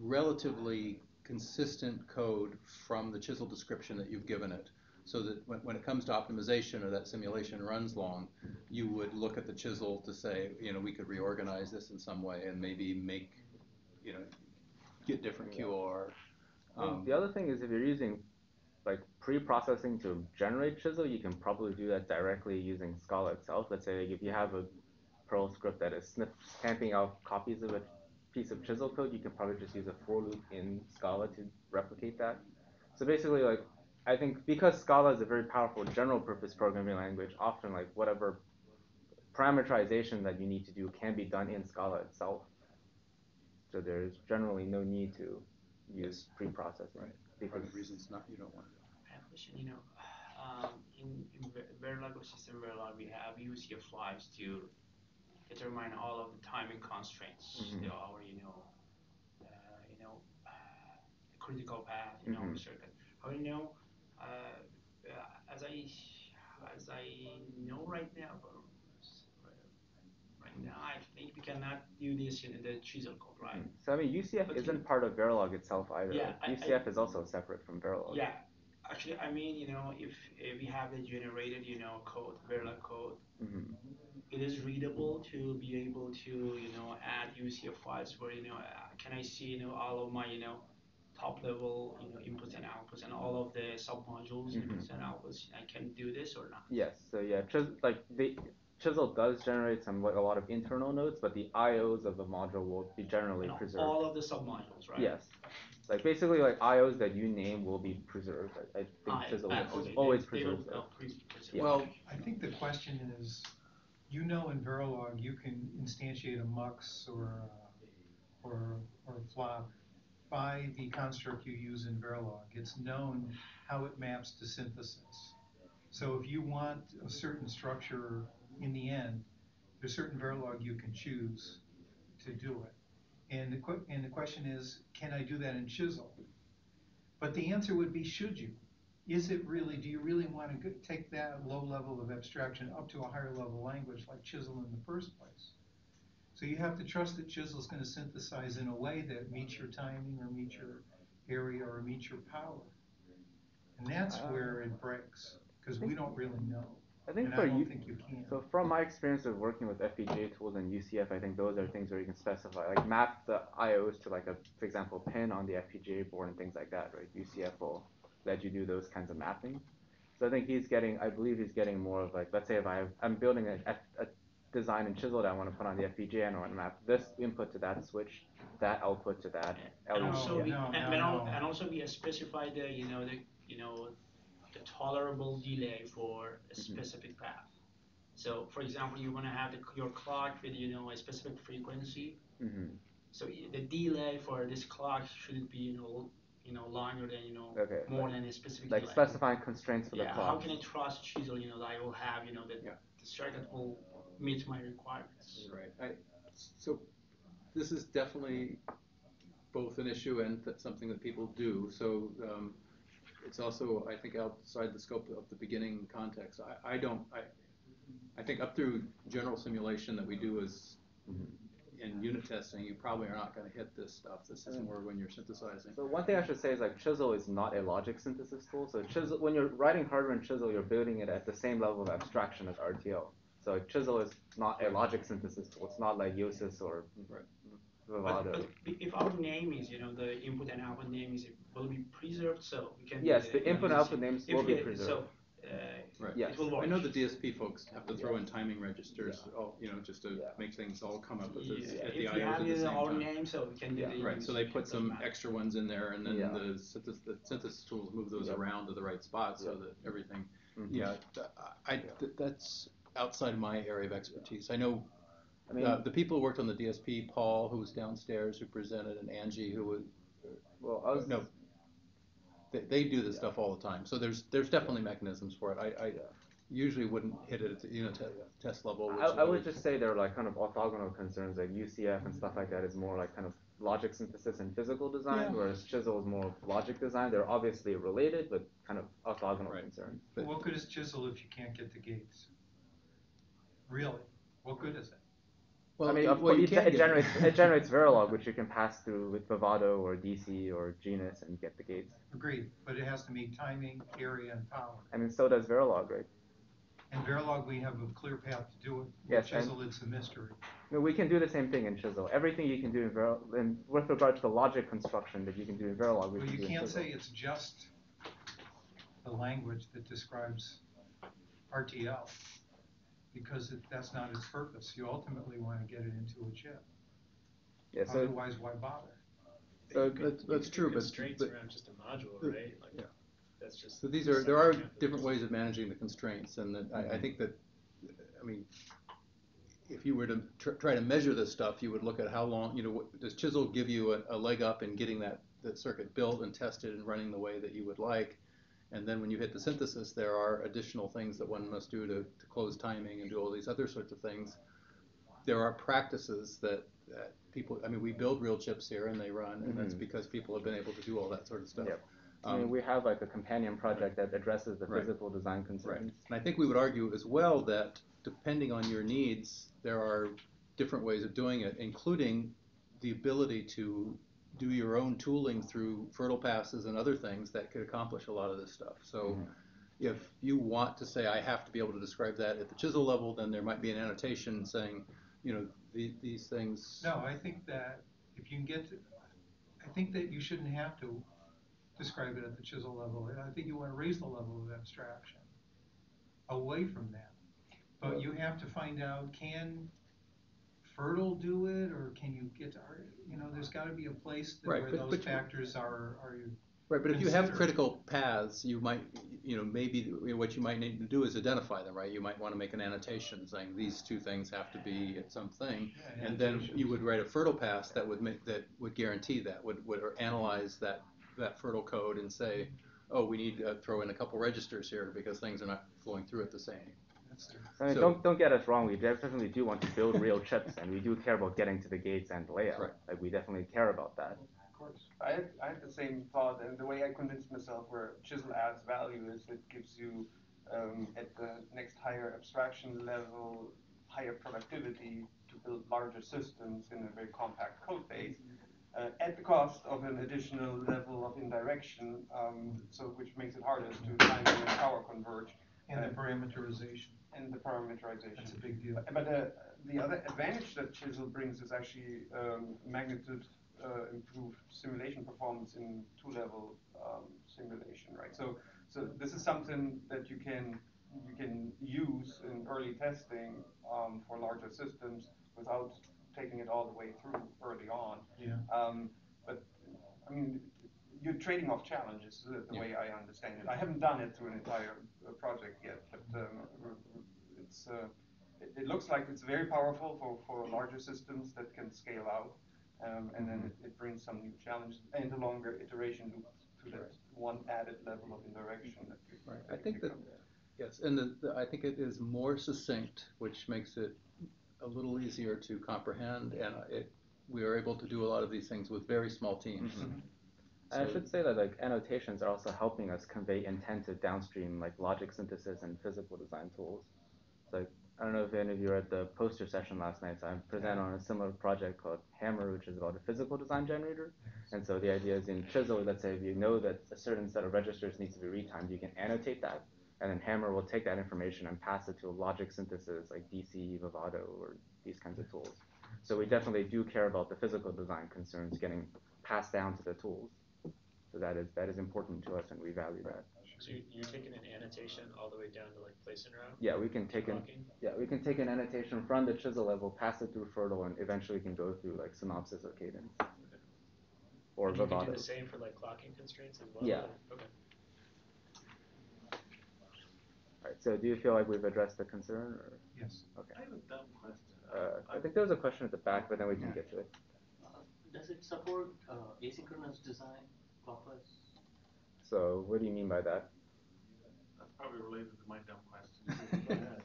relatively consistent code from the chisel description that you've given it. So that when, when it comes to optimization or that simulation runs long, you would look at the chisel to say, you know, we could reorganize this in some way and maybe make, you know, get different. QOR. Um, the other thing is if you're using like pre-processing to generate Chisel, you can probably do that directly using Scala itself. Let's say if you have a Perl script that is snip, stamping out copies of a piece of Chisel code, you can probably just use a for loop in Scala to replicate that. So basically, like I think because Scala is a very powerful general purpose programming language, often like whatever parameterization that you need to do can be done in Scala itself. So there's generally no need to use pre-processing. Right. Because Are the reasons not, you don't want to. I have a question, you know, um, in, in Ver- Verilog or System Verilog, we have UCF flags to determine all of the timing constraints, Mhm. the our, you know, uh, you know, uh, critical path, you know, Mhm. circuit. How do you know, as I, as I know right now, right now, I think we cannot do this in the chisel code, right? Mm. So I mean, UCF But isn't part of Verilog itself either. Yeah, I- I- UCF is also separate from Verilog. Yeah, actually, I mean, you know, if, if we have the generated, you know, code, Verilog code, hmm it is readable to be able to, you know, add UCF files where, you know, uh, can I see, you know, all of my, you know, top level, you know, inputs and outputs and all of the submodules, Mhm. inputs and outputs. I can do this or not? Yes. So yeah, Chis- like the Chisel does generate some like a lot of internal nodes, but the IOs of the module will be generally You know, preserved. all of the submodules, right? Yes. Like basically like IOs that you name will be preserved. I, I think Ah, Chisel will okay, always they- they that. pre- preserve. Yeah. Well, I think the question is, you know in Verilog, you can instantiate a mux or, uh, or, or a flop by the construct you use in Verilog. It's known how it maps to synthesis. So if you want a certain structure in the end, there's certain Verilog you can choose to do it. And the and the question is, can I do that in Chisel? But the answer would be, should you? Is it really, do you really wanna take that low level of abstraction up to a higher level language like Chisel in the first place? So you have to trust that chisel is gonna synthesize in a way that meets your timing or meets your area or meets your power. And that's Uh, where it breaks, cause we don't really know. I think And I don't you, think you can. so from my experience of working with FPGA tools and UCF, I think those are things where you can specify, like map the IOs to like a, for example, pin on the FPGA board and things like that, right? UCF will let you do those kinds of mapping. So I think he's getting, I believe he's getting more of like, let's say if I, I'm building a, a design and Chisel that I want to put on the FPGA and I want to map this input to that switch, that output to that And LED. also, we, no, and, no, and no. and also we specify the, you know, the, you know, the tolerable delay for a Mhm. specific path. So, for example, you wanna have the, your clock with, you know, a specific frequency. hmm So the delay for this clock shouldn't be, you know, you know, longer than, you know, Okay, more like- than a specific Like delay. specifying constraints for the Yeah, clock. how can I trust Chisel, you know, that I will have, you know, that Yeah. the circuit will meet my requirements? Right, I, so this is definitely both an issue and th- something that people do, so, um, it's also, I think, outside the scope of the beginning context. I, I don't, I, I think up through general simulation that we do is Mhm. in unit testing, you probably are not gonna hit this stuff, this is more when you're synthesizing. So one thing I should say is like Chisel is not a logic synthesis tool. So Chisel, when you're writing hardware in Chisel, you're building it at the same level of abstraction as RTL. So Chisel is not a logic synthesis tool. It's not like Yosys or Right. But, Vivado. but if our name is, you know, the input and output name is, will be preserved, so we can. Yes, the input and use output names will be preserved. So, uh, Right. Yes. it will work. I know the DSP folks have to throw in timing registers, all, you know, just to Yeah. make things all come up with this, Yeah, at the if we IOs at the same our time. name, so we can do Yeah. the. Right, so they put some doesn't extra ones in there, and then Yeah. the synthesis, the synthesis tools move those Yeah. around to the right spot, so Yeah. that everything, Mhm. yeah, th- I, th- that's outside my area of expertise. I know, I mean, uh, the people who worked on the DSP, Paul, who was downstairs, who presented, and Angie, who was, well, I was no, they, they do this stuff all the time, so there's, there's definitely mechanisms for it. I, I usually wouldn't hit it at the unit te- test level, which I, I would just say they're like kind of orthogonal concerns, like UCF and stuff like that is more like kind of logic synthesis and physical design, Yeah. whereas Chisel is more logic design. They're obviously related, but kind of orthogonal Right. concerns. but- What good is Chisel if you can't get the gates? Really? What good is it? Well, I mean, you- well, you it, it generates it generates Verilog, which you can pass through with Vivado or DC or Genus and get the gates. Agreed, but it has to meet timing, area, and power. I mean, so does Verilog, right? In Verilog, we have a clear path to do it. Yes, Chisel, it's a mystery. I mean, we can do the same thing in Chisel. Everything you can do in Verilog, and with regard to the logic construction that you can do in Verilog, we Well, can you do can't Chisel. say it's just the language that describes RTL, because it, that's not its purpose. You ultimately wanna get it into a chip. Yeah, so Otherwise, why bother? Uh, You could- that's- you that's true, do but- Constraints but- around just a module, uh, right? Like, yeah. That's just. So these are, there are different ways of managing the constraints, and that, I, I think that, I mean, if you were to tr- try to measure this stuff, you would look at how long, you know, what, does Chisel give you a, a leg up in getting that, that circuit built and tested and running the way that you would like? And then when you hit the synthesis, there are additional things that one must do to, to close timing and do all these other sorts of things. There are practices that, that people, I mean, we build real chips here and they run, and that's Mhm. because people have been able to do all that sort of stuff. Yep. I mean, Um, we have like a companion project that addresses the Right. physical design concerns. Right, concerns. and I think we would argue as well that depending on your needs, there are different ways of doing it, including the ability to do your own tooling through FIRRTL passes and other things that could accomplish a lot of this stuff. So, Mhm. if you want to say, I have to be able to describe that at the chisel level, then there might be an annotation saying, you know, the, these things. No, I think that if you can get to, I think that you shouldn't have to describe it at the chisel level. I think you wanna raise the level of abstraction away from that. But you have to find out, can FIRRTL do it, or can you get, to you know, there's gotta be a place that Right, where but- those but factors are, are Right, but if you have critical paths, you might, you know, maybe what you might need to do is identify them, right? You might want to make an annotation saying these two things have to be at something, Yeah, and then you would write a FIRRTL path that would make that would guarantee that would would or analyze that that FIRRTL code and say, oh, we need to throw in a couple registers here because things are not flowing through it the same. That's the- I mean, So- don't don't get us wrong. We definitely do want to build real chips, and we do care about getting to the gates and layout. Right. Like we definitely care about that. Of course. I had, I had the same thought, and the way I convinced myself where chisel adds value is it gives you, um, at the next higher abstraction level, higher productivity to build larger systems in a very compact code base, uh, at the cost of an additional level of indirection, um, so which makes it harder to time and power converge, And the parameterization, and the parameterization. that's a big deal. But uh, the other advantage that Chisel brings is actually um, magnitude uh, improved simulation performance in two-level um, simulation, right? So, so this is something that you can you can use in early testing um, for larger systems without taking it all the way through early on. Yeah. Um, but I mean, you're trading off challenges, uh, the Yeah. way I understand it. I haven't done it through an entire uh, project yet, but um, it's uh, it, it looks like it's very powerful for, for larger systems that can scale out, um, and then it, it brings some new challenges and a longer iteration loop to that one added level of indirection that you, Right. I think that yes, and the, the, I think it is more succinct, which makes it a little easier to comprehend, and it we are able to do a lot of these things with very small teams. Mhm. And I should say that like annotations are also helping us convey intent to downstream like logic synthesis and physical design tools. So like, I don't know if any of you were at the poster session last night. So I'm presenting on a similar project called Hammer, which is about a physical design generator. And so the idea is in Chisel, let's say if you know that a certain set of registers needs to be retimed, you can annotate that, and then Hammer will take that information and pass it to a logic synthesis like DC, Vivado, or these kinds of tools. So we definitely do care about the physical design concerns getting passed down to the tools. So that is that is important to us, and we value that. So you- you're taking an annotation all the way down to like place and route? Yeah, we can take an Blocking? yeah we can take an annotation from the chisel level, pass it through FIRRTL, and eventually can go through like Synopsys or Cadence or And you can do the same for like clocking constraints as well? Yeah. Okay. Alright, so do you feel like we've addressed the concern, or Yes. okay? I have a dumb question. Uh, I think there was a question at the back, but then we can get to it. Uh, Does it support uh, asynchronous design clockwise? So what do you mean by that? That's probably related to my dumb question. too.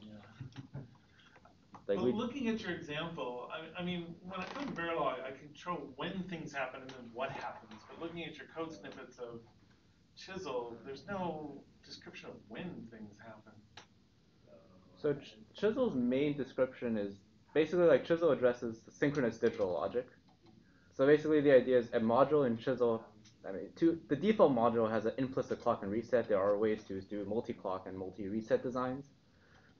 Like But looking at your example, I, I mean, when I code Verilog, I control when things happen and then what happens. But looking at your code snippets of Chisel, there's no description of when things happen. So Ch- Chisel's main description is basically like Chisel addresses synchronous digital logic. So basically the idea is a module in Chisel, I mean, two, the default module has an implicit clock and reset. There are ways to do multi-clock and multi-reset designs.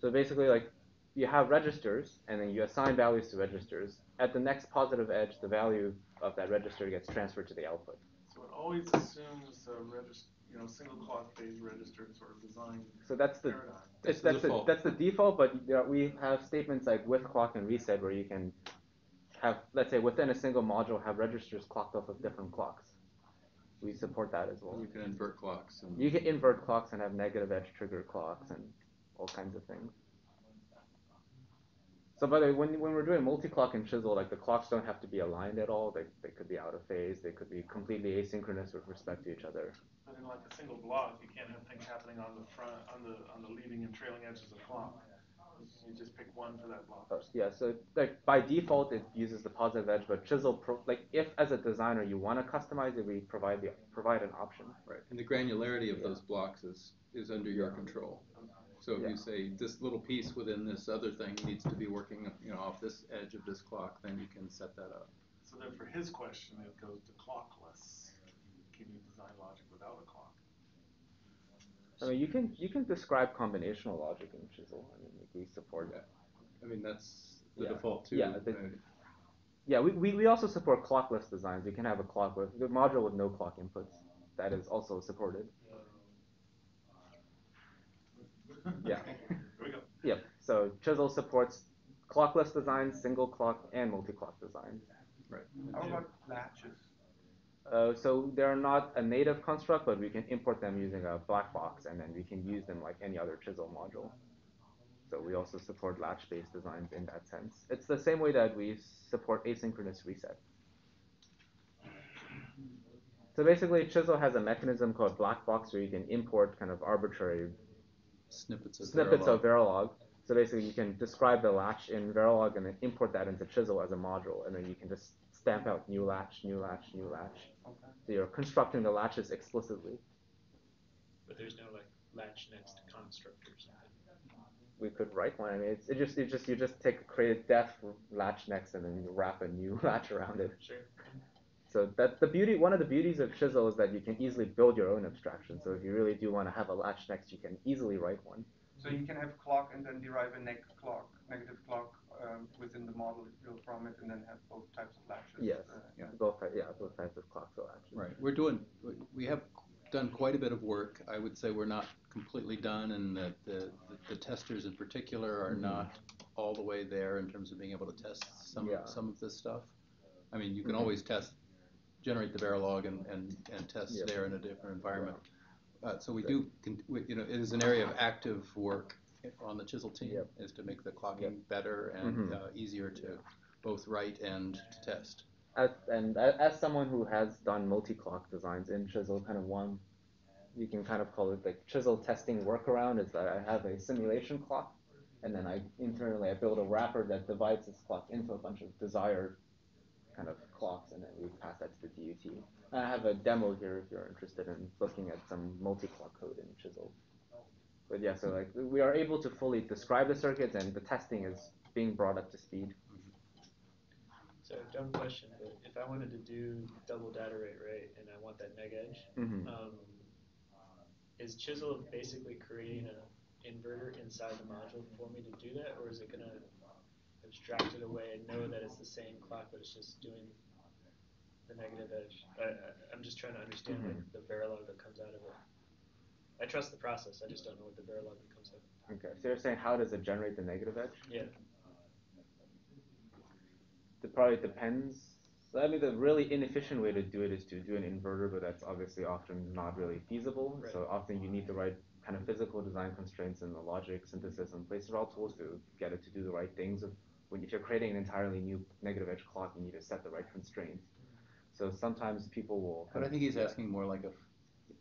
So basically like you have registers and then you assign values to registers. At the next positive edge, the value of that register gets transferred to the output. So it always assumes a regist, you know, single clock phase register sort of design So that's the paradigm. It's, That's the that's, the, default. that's the default, but you know, we have statements like with clock and reset where you can have, let's say, within a single module, have registers clocked off of different clocks. We support that as well. You can invert clocks and You can invert clocks and have negative edge trigger clocks and all kinds of things. So by the way, when, when we're doing multi-clock and chisel, like the clocks don't have to be aligned at all. They, they could be out of phase. They could be completely asynchronous with respect to each other. But in like a single block, you can't have things happening on the front, on the, on the leading and trailing edges of the clock. You just pick one for that block. Yeah, so like by default it uses the positive edge, but chisel pro- like if as a designer you want to customize it, we provide the provide an option. right, and the granularity of Yeah. those blocks is is under your control. So if Yeah. you say this little piece within this other thing needs to be working, you know, off this edge of this clock, then you can set that up. So then for his question, it goes to clockless. Can you design logic without a clock? I mean, you can you can describe combinational logic in Chisel. I mean, we support that. I mean, that's the Yeah. default too. Yeah, the- Uh, Yeah, we, we, we also support clockless designs. You can have a clock with the module with no clock inputs. That is also supported. Yeah. Here we go. Yep. So Chisel supports clockless designs, single clock, and multi-clock designs. Right. How about latches? Uh, so they're not a native construct, but we can import them using a black box, and then we can use them like any other Chisel module. So we also support latch-based designs in that sense. It's the same way that we support asynchronous reset. So basically, Chisel has a mechanism called black box where you can import kind of arbitrary Snippets of snippets Verilog. of Verilog. So basically, you can describe the latch in Verilog and then import that into Chisel as a module, and then you can just stamp out new latch, new latch, new latch. Okay. So you're constructing the latches explicitly. But there's no like latch next construct or something. We could write one. I mean, it's it just you just you just take create a def latch next, and then you wrap a new latch around it. Sure. So that's the beauty. One of the beauties of Chisel is that you can easily build your own abstraction. So if you really do want to have a latch next, you can easily write one. So you can have clock and then derive a neg clock, negative clock um, within the model built from it, and then have both types of latches. Yes. uh, Yeah. Both ty- yeah, both types of clocks or latches. Right, we're doing, we- we have done quite a bit of work. I would say we're not completely done and that the, the testers in particular are Mhm. not all the way there in terms of being able to test some, Yeah. some of this stuff. I mean, you can Mhm. always test, generate the Verilog and, and, and test Yep. there in a different environment. Uh, so we do, con- we- you know, it is an area of active work on the Chisel team, Yep. is to make the clocking better and Mhm. uh, easier to both write and to test. As, and a- as someone who has done multi-clock designs in Chisel, kind of one, you can kind of call it like Chisel testing workaround is that I have a simulation clock, and then I internally I build a wrapper that divides this clock into a bunch of desired kind of clocks, and then we pass that to the DUT. And I have a demo here if you're interested in looking at some multi-clock code in Chisel. But yeah, so like we are able to fully describe the circuits, and the testing is being brought up to speed. So dumb question, but if I wanted to do double data rate, right, and I want that neg edge, Mhm. um, is Chisel basically creating an inverter inside the module for me to do that, or is it gonna abstract it away and know that it's the same clock, but it's just doing the negative edge? I, I, I'm just trying to understand like the Verilog that comes out of it. I trust the process, I just don't know what the Verilog that comes out. Okay, so you're saying how does it generate the negative edge? Yeah. It probably depends. So, I mean, the really inefficient way to do it is to do an inverter, but that's obviously often not really feasible. Right. So often you need the right kind of physical design constraints and the logic, synthesis, and place all tools to get it to do the right things. Of when if you're creating an entirely new negative edge clock, you need to set the right constraints. So sometimes people will. But I think he's asking more like a,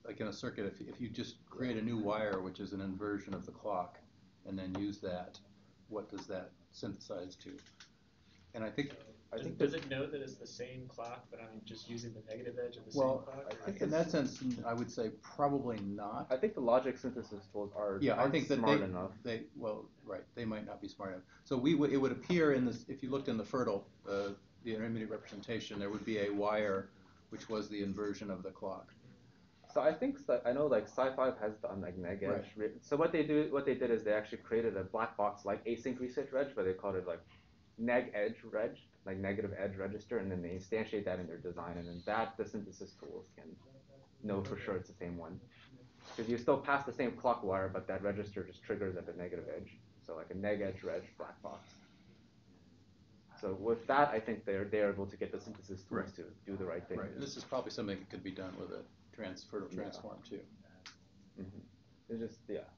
like in a circuit, if, if you just create a new wire, which is an inversion of the clock, and then use that, what does that synthesize to? And I think, I Does, think does that, it know that it's the same clock, but I'm just using the negative edge of the well, same clock? I think in that sense, I would say probably not. I think the logic synthesis tools are Yeah, I aren't think that smart they, enough. they, well, right, they might not be smart enough. So we would, it would appear in this, if you looked in the FIRRTL, uh, the intermediate representation, there would be a wire which was the inversion of the clock. So I think so, I know like SiFive has done like neg edge. Right. So what they do, what they did is they actually created a black box like async reset reg, but they called it like neg edge reg, like negative edge register, and then they instantiate that in their design, and then that the synthesis tools can know for sure it's the same one. Because you still pass the same clock wire, but that register just triggers at the negative edge. So like a neg edge reg black box. So with that, I think they're they're able to get the synthesis tools Right. to do the right thing. Right, and this is probably something that could be done with a trans, FIRRTL Yeah. transform too. hmm It's just yeah.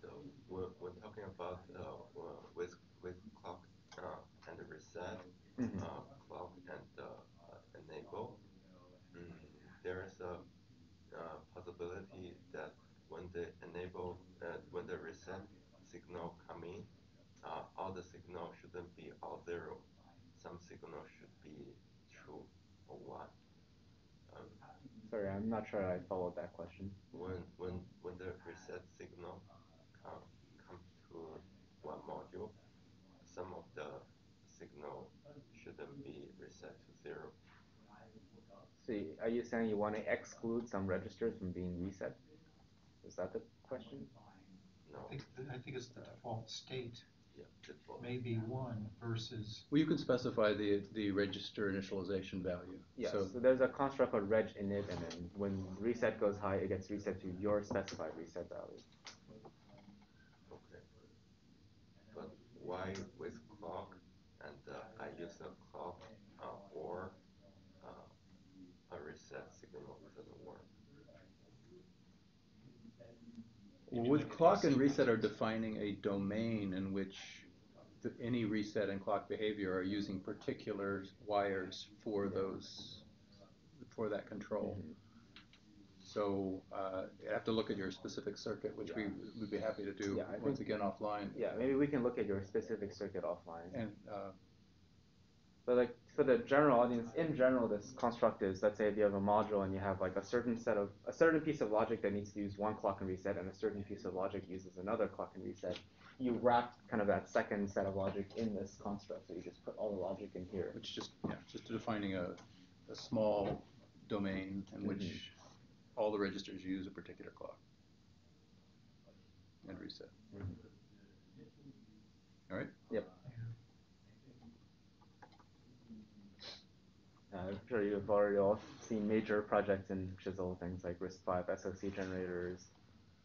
So we're, we're talking about uh, with with clock uh, and reset, Mhm. uh, clock and uh, uh, enable. Mm, there is a uh, possibility that when the enable uh, when the reset signal come in, uh, all the signal shouldn't be all zero. Some signal should be true or one. Um, Sorry, I'm not sure I followed that question. when when when the reset signal come come to one module, some of the signal shouldn't be reset to zero. So are you saying you want to exclude some registers from being reset? Is that the question? I think, I think it's the default state, yeah, default. maybe one versus, Well, you can specify the, the register initialization value. Yes, So so there's a construct called reg init, and then when reset goes high, it gets reset to your specified reset value. Okay. But why with clock and uh, I use a clock uh, or uh, a reset signal doesn't work? Well, with clock and reset are defining a domain in which the, any reset and clock behavior are using particular wires for those, for that control. So, uh, you have to look at your specific circuit, which we, would be happy to do, Yeah, once think- again offline. Yeah, maybe we can look at your specific circuit offline. And, uh, But like for the general audience, in general, this construct is let's say if you have a module and you have like a certain set of a certain piece of logic that needs to use one clock and reset, and a certain piece of logic uses another clock and reset. You wrap kind of that second set of logic in this construct, so you just put all the logic in here. which just, yeah, just defining a, a small domain in which Mhm. all the registers use a particular clock. And reset. All right? Yep. Uh, I'm sure you've already all seen major projects in Chisel, things like RISC-V SOC generators,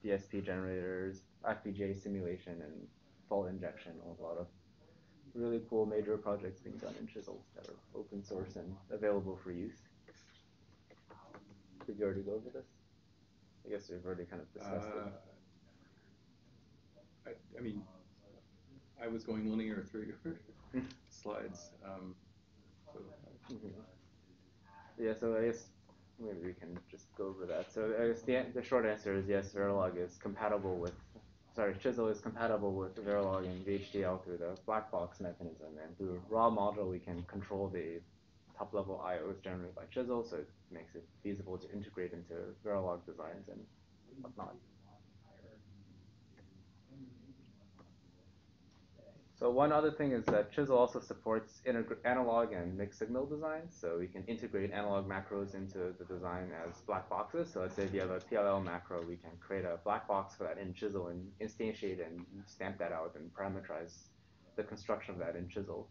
DSP generators, FPGA simulation, and fault injection. A lot of really cool major projects being done in Chisel that are open source and available for use. Did you already go over this? I guess we've already kind of discussed Uh, I, I mean, I was going linear through your slides, um, so. it. Mhm. Yeah, so I guess maybe we can just go over that. So I guess the, the short answer is yes, Verilog is compatible with, sorry, Chisel is compatible with Verilog and VHDL through the black box mechanism. And through raw module, we can control the top level IOs generated by Chisel, so it makes it feasible to integrate into Verilog designs and whatnot. So one other thing is that Chisel also supports analog and mixed signal design, so we can integrate analog macros into the design as black boxes. So let's say if you have a PLL macro, we can create a black box for that in Chisel and instantiate and stamp that out and parameterize the construction of that in Chisel.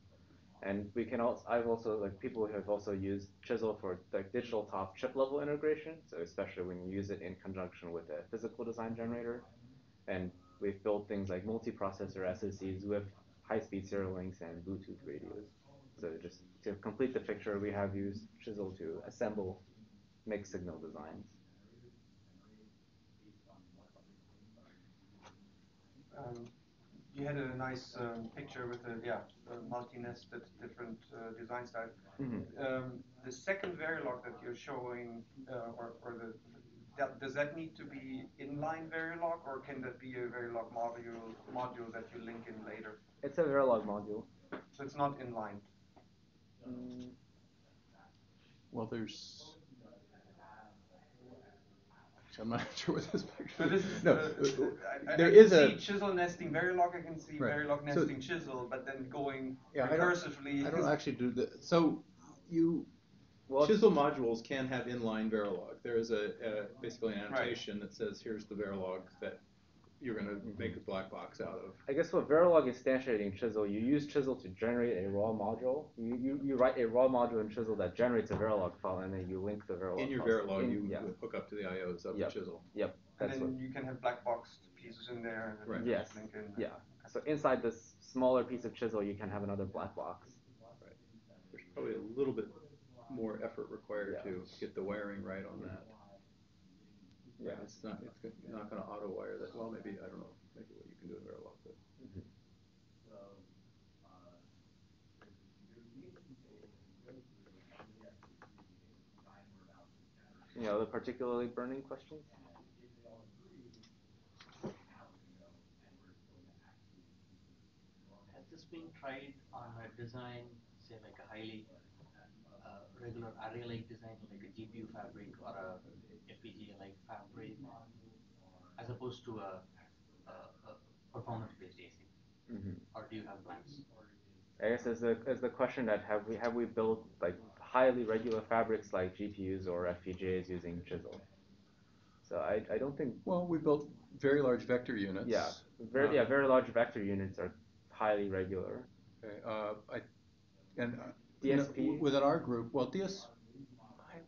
And we can also, I've also, like people have also used Chisel for like digital top chip level integration, so especially when you use it in conjunction with a physical design generator. And we've built things like multiprocessor SoCs with high-speed serial links and Bluetooth radios. So just to complete the picture, we have used Chisel to assemble mixed signal designs. Um, you had a nice um, picture with the yeah multi-nested different uh, design style. Mhm. Um, the second Verilog that you're showing, uh, or, or the that, does that need to be inline Verilog, or can that be a Verilog module module that you link in later? It's a Verilog module. So it's not inline. Mm, Well, there's. Actually, I'm not sure what this picture. So this is no, uh, I, I, there I is can a. chisel nesting Verilog. I can see Right. Verilog So- nesting chisel, but then going Yeah, I don't- recursively. I don't actually do the. So you Well, chisel modules can have inline Verilog. There is a, a basically an Right. annotation that says here's the Verilog that you're going to make a black box out of. I guess what Verilog instantiating Chisel, you use Chisel to generate a raw module. You, you, you write a raw module in Chisel that generates a Verilog file, and then you link the Verilog. In your files. Verilog, In- you yeah, hook up to the IOs of Yep. the chisel. yep. and then what. you can have black box pieces in there. Right. Yes. link in. Yeah. So inside this smaller piece of Chisel, you can have another black box. Right. There's probably a little bit more effort required Yeah. to get the wiring right on that. Yeah. It's not, it's not gonna auto wire that, well, maybe, I don't know, maybe what you can do in Verilog, but. Any other particularly burning questions? Has this been tried on a design, say like a highly regular array-like design, like a GPU fabric or a FPGA-like fabric, as opposed to a, a, a performance-based ASIC? Mhm. Or do you have plans? I guess as the as the question that have we have we built like highly regular fabrics like GPUs or FPGAs using chisel. So I, I don't think. Well, we built very large vector units. Yeah, very yeah very large vector units are highly regular. Okay, uh, I, and uh, DSP you know, within our group, well, DS, I,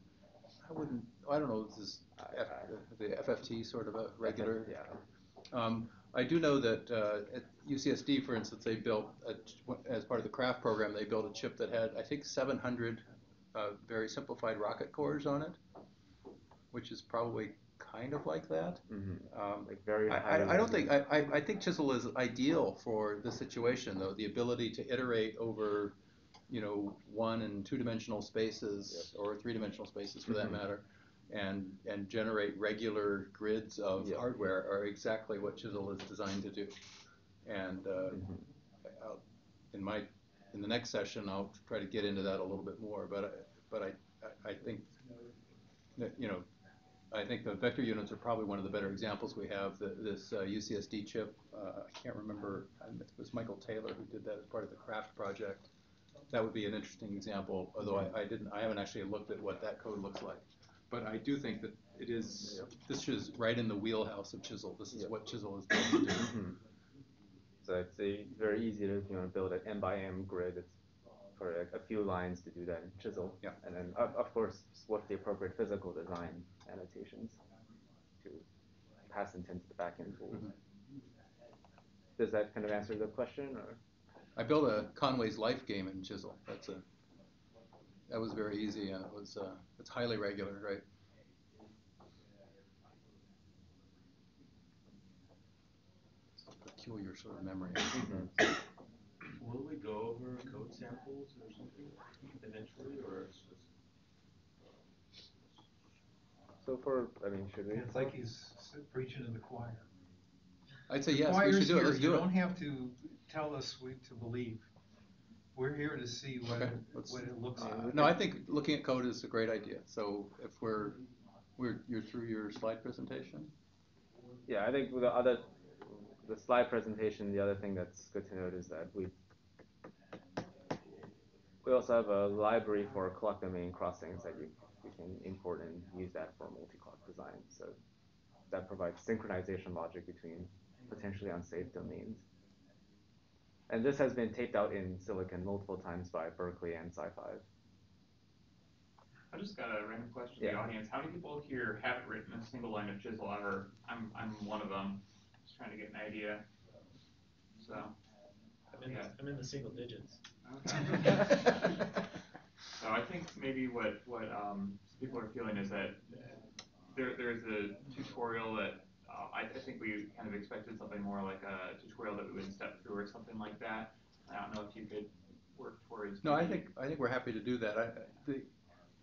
I wouldn't, I don't know, this is F, the FFT sort of a regular. Yeah. Um, I do know that uh, at UCSD, for instance, they built a, as part of the craft program, they built a chip that had I think 700 uh, very simplified rocket cores on it, which is probably kind of like that. Mm-hmm. Um, like very. I, I, I, don't think I, I, I think Chisel is ideal for the situation though. The ability to iterate over, you know, one and two dimensional spaces yep. or three dimensional spaces for mm-hmm. that matter, and and generate regular grids of yep. hardware are exactly what Chisel is designed to do. And uh, mm-hmm. in my in the next session, I'll try to get into that a little bit more. But I, but I I think that, you know I think the vector units are probably one of the better examples we have. The, this uh, UCSD chip, uh, I can't remember, it was Michael Taylor who did that as part of the craft project. That would be an interesting example, although I, I didn't, I haven't actually looked at what that code looks like. But I do think that it is, yep. this is right in the wheelhouse of Chisel. This is yep. what Chisel is going to do. Mm-hmm. so it's a, very easy to you know build an M by M grid. It's for a, a, few lines to do that in Chisel. Yeah. And then, of, of course, what's the appropriate physical design annotations to pass into the backend tools. Mm-hmm. Does that kind of answer the question? Or? I built a Conway's Life game in Chisel. That's a that was very easy and it was uh, it's highly regular, right? It's a peculiar sort of memory. Mm-hmm. Will we go over code samples or something eventually, or So for, I mean, should we? It's like he's preaching to the choir. I'd say yes, we should do it, let's do it. You don't have to tell us we, to believe. We're here to see what, Okay, it- let's- what it looks Uh, like. No, I think looking at code is a great idea, so if we're, we're, you're through your slide presentation? Yeah, I think the other, the slide presentation, the other thing that's good to note is that we we also have a library for clock domain crossings that you we can import and use that for multi-clock design. So that provides synchronization logic between potentially unsafe domains. And this has been taped out in Silicon multiple times by Berkeley and SiFive. I just got a random question yeah. to the audience. How many people here haven't written a single line of chisel ever? I'm, I'm one of them. Just trying to get an idea. So. I'm in, yeah. the, I'm in the single digits. Okay. So I think maybe what what um, people are feeling is that there there's a tutorial that I, I, think we kind of expected something more like a tutorial that we would step through or something like that. I don't know if you could work towards. No, I think I think we're happy to do that. I, the,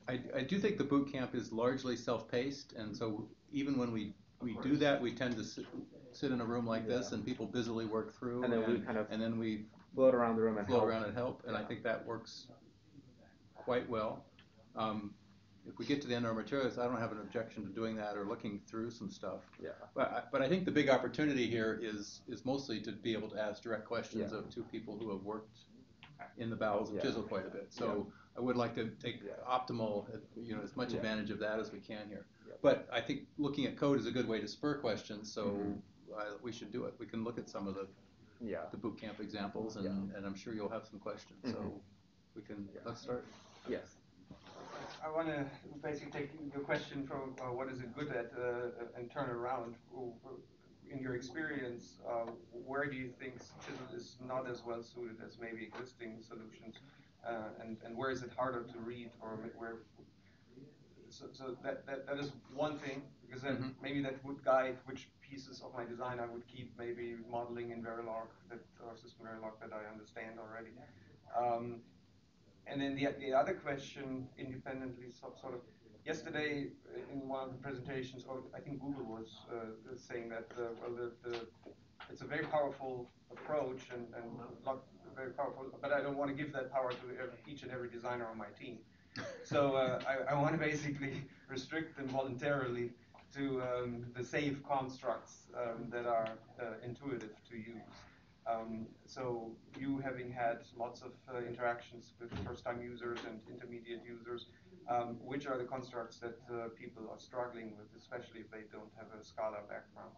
I, I do think the boot camp is largely self-paced, and so even when we we do that, we tend to sit, sit in a room like yeah. this, and people busily work through, and then and, we kind of and then we float around the room and float help. around and help, and yeah. I think that works quite well. Um, if we get to the end of our materials, I don't have an objection to doing that or looking through some stuff. Yeah. But I, but I think the big opportunity here is is mostly to be able to ask direct questions yeah. of two people who have worked in the bowels of yeah. Chisel quite a bit. So. I would like to take optimal, you know, as much advantage of that as we can here. But I think looking at code is a good way to spur questions. So mm-hmm. uh, we should do it. We can look at some of the yeah. the boot camp examples, and, and I'm sure you'll have some questions. Mm-hmm. So we can let's start. Yes. I want to basically take the question from uh, what is it good at uh, and turn it around. In your experience, uh, where do you think Chisel is not as well suited as maybe existing solutions, uh, and and where is it harder to read or where? So, so that, that that is one thing because then mm-hmm. maybe that would guide which pieces of my design I would keep maybe modeling in Verilog that or System Verilog that I understand already. Um, and then the, the other question, independently, so, sort of, yesterday in one of the presentations, or I think Google was uh, saying that, uh, well, the, the, it's a very powerful approach and, and not very powerful, but I don't want to give that power to every, each and every designer on my team. So uh, I, I want to basically restrict them voluntarily to um, the safe constructs um, that are uh, intuitive to use. Um, so you having had lots of uh, interactions with first-time users and intermediate users, um, which are the constructs that uh, people are struggling with, especially if they don't have a Scala background?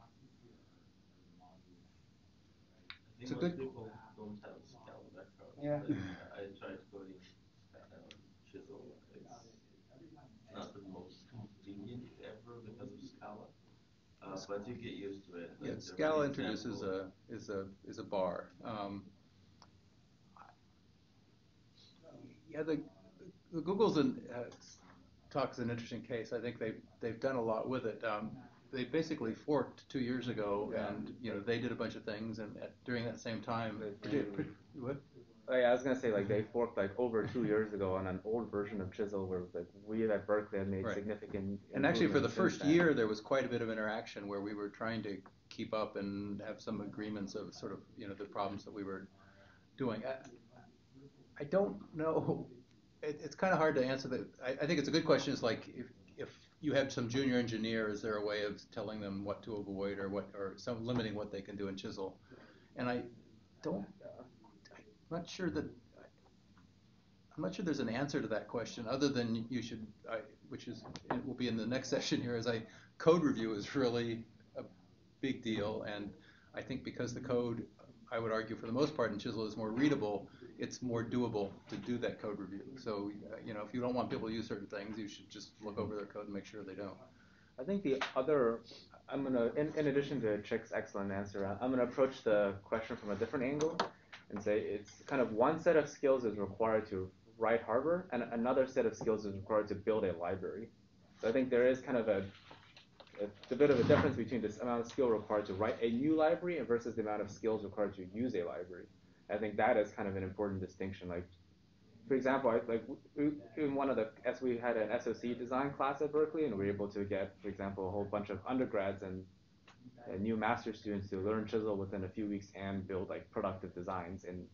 I It's a think good- most people don't have Scala background. Yeah. I tried coding Scala Chisel. It's not the most convenient ever because of Scala. Uh, but you get used to it. Yeah, Like, there are Scala introduces examples. a, is a, is a bar. Um, Yeah, the, the Google's an, uh, talks an interesting case. I think they, they've done a lot with it. Um, they basically forked two years ago and, you know, they did a bunch of things and at, during that same time, They- what? Oh, yeah, I was gonna say like they mm-hmm. forked like over two mm-hmm. years ago on an old version of Chisel where like we at Berkeley had made Right. significant. And actually, for the first then. year, there was quite a bit of interaction where we were trying to keep up and have some agreements of sort of, you know, the problems that we were doing. I, I don't know. It, it's kind of hard to answer that. I, I think it's a good question. Is like if, if you have some junior engineer, is there a way of telling them what to avoid or what, or some limiting what they can do in Chisel? And I don't. I'm not sure that. I'm not sure there's an answer to that question, other than you should, I, which is, it will be in the next session here, is I, code review is really a big deal, and I think because the code, I would argue for the most part in Chisel is more readable, it's more doable to do that code review. So, you know, if you don't want people to use certain things, you should just look over their code and make sure they don't. I think the other, I'm gonna, in, in addition to Chick's excellent answer, I'm gonna approach the question from a different angle and say it's kind of one set of skills is required to write hardware and another set of skills is required to build a library. So I think there is kind of a, a, a bit of a difference between this amount of skill required to write a new library versus the amount of skills required to use a library. I think that is kind of an important distinction. Like, for example, I, like in one of the as we had an SOC design class at Berkeley, and we were able to get, for example, a whole bunch of undergrads and new master students to learn Chisel within a few weeks and build like productive designs in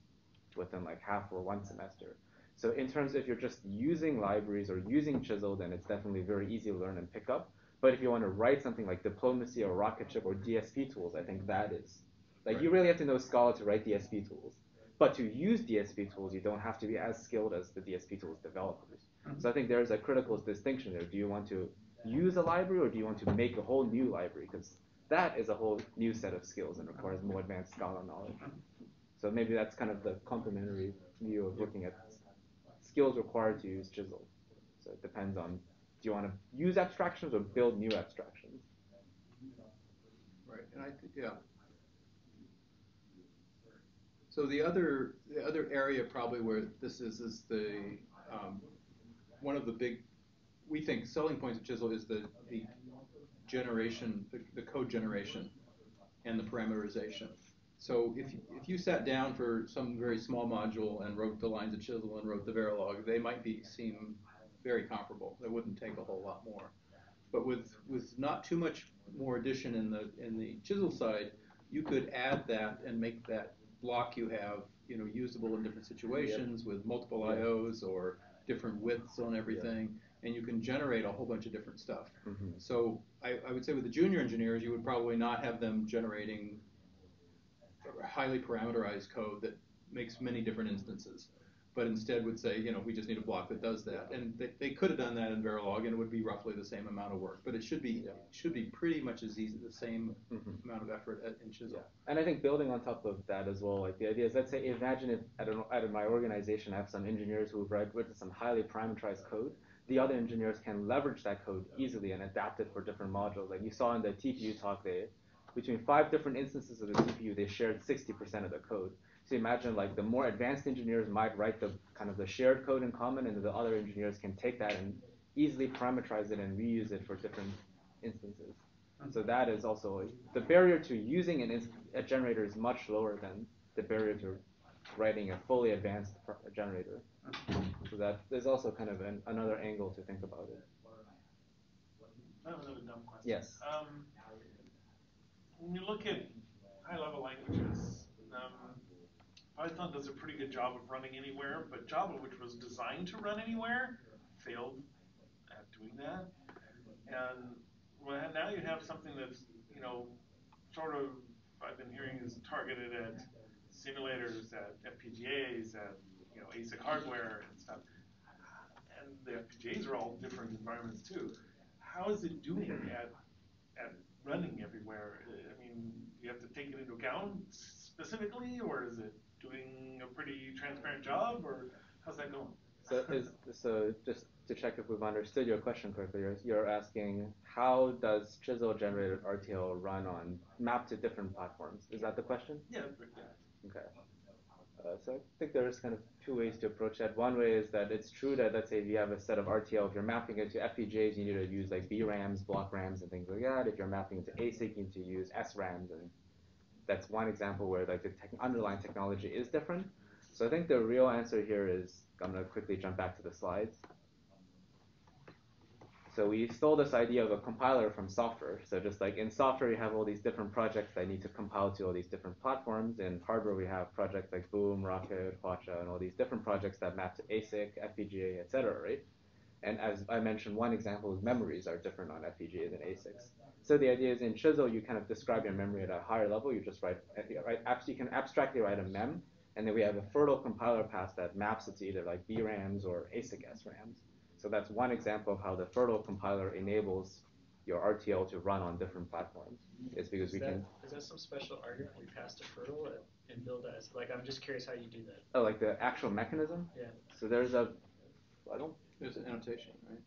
within like half or one semester. So in terms if you're just using libraries or using Chisel, then it's definitely very easy to learn and pick up. But if you want to write something like diplomacy or Rocket Chip or DSP tools, I think that is like you really have to know Scala to write DSP tools. But to use DSP tools, you don't have to be as skilled as the DSP tools developers. Mm-hmm. So I think there's a critical distinction there. Do you want to use a library or do you want to make a whole new library? Because that is a whole new set of skills and requires more advanced Scala knowledge. So maybe that's kind of the complementary view of looking at skills required to use Chisel. So it depends on do you want to use abstractions or build new abstractions? Right, and I think, yeah. So the other, the other area probably where this is, is the, um, one of the big, we think selling points of Chisel is the, the generation, the, the code generation and the parameterization. So if, you- if you sat down for some very small module and wrote the lines of Chisel and wrote the Verilog, they might be, seem very comparable. It wouldn't take a whole lot more. But with, with not too much more addition in the, in the chisel side, you could add that and make that block you have, you know, usable in different situations with multiple Yeah. IOs or different widths on everything, and you can generate a whole bunch of different stuff. Mhm. So I, I would say with the junior engineers, you would probably not have them generating highly parameterized code that makes many different instances, but instead would say, you know, we just need a block that does that. And they, they could have done that in Verilog, and it would be roughly the same amount of work. But it should be should be pretty much as easy, the same Mhm. amount of effort at, in Chisel. And I think building on top of that as well, like the idea is, let's say, imagine if know, out of my organization, I have some engineers who've read written some highly parameterized code. The other engineers can leverage that code easily and adapt it for different modules. Like you saw in the TPU talk, they between five different instances of the TPU, they shared 60% of the code. So imagine like the more advanced engineers might write the kind of the shared code in common, and the other engineers can take that and easily parameterize it and reuse it for different instances. Hmm. So that is also the barrier to using an inst- a generator is much lower than the barrier to writing a fully advanced generator. So that there's also kind of an, another angle to think about it. I have another dumb question. Yes. Um, when you look at high-level languages, um, Python does a pretty good job of running anywhere, but Java, which was designed to run anywhere, failed at doing that. And well, now you have something that's, you know, sort of, I've been hearing is targeted at simulators, at FPGAs, at you know ASIC hardware and stuff. And the FPGAs are all different environments too. How is it doing at at running everywhere? I mean, you have to take it into account specifically, or is it doing a pretty transparent job, or how's that going? So, is, so just to check if we've understood your question correctly, you're, you're asking how does chisel generated RTL run on map to different platforms? Is that the question? Yeah. yeah. Okay. Uh, so I think there's kind of two ways to approach that. One way is that it's true that let's say if you have a set of RTL, if you're mapping it to FPGAs, you need to use like BRAMs, block RAMs, and things like that. If you're mapping it to ASIC, you need to use SRAMs, and that's one example where like the underlying technology is different. So I think the real answer here is I'm going to quickly jump back to the slides. So we stole this idea of a compiler from software. So just like in software, you have all these different projects that need to compile to all these different platforms. In hardware, we have projects like Boom, Rocket, Hwacha, and all these different projects that map to ASIC, FPGA, etc. Right? And as I mentioned, one example is memories are different on FPGAs and ASICs. So the idea is in Chisel, you kind of describe your memory at a higher level. You just write, uh, right, you can abstractly write a mem, and then we have a FIRRTL compiler pass that maps it to either like BRAMs or ASIC SRAMs. So that's one example of how the FIRRTL compiler enables your RTL to run on different platforms. Is because is we that, can. Is that some special argument we passed to FIRRTL and build as? Like, I'm just curious how you do that. Oh, like the actual mechanism? Yeah. So there's a. I don't. There's an annotation, right?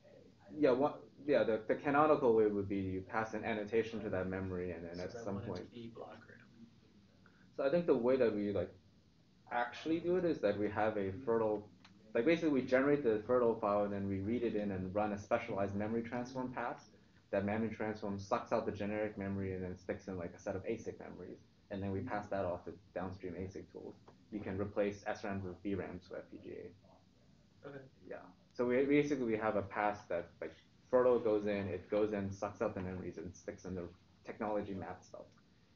Yeah. What? Yeah. The, the canonical way would be you pass an annotation to that memory, and then so at some point. To be block RAM. So I think the way that we like actually do it is that we have a FIRRTL like basically we generate the FIRRTL file and then we read it in and run a specialized memory transform pass. That memory transform sucks out the generic memory and then sticks in like a set of ASIC memories. And then we pass that off to downstream ASIC tools. You can replace SRAMs with BRAMs with FPGA. Okay. Yeah. So we basically we have a pass that like FIRRTL goes in, it goes in, sucks out the memories and sticks in the technology map stuff.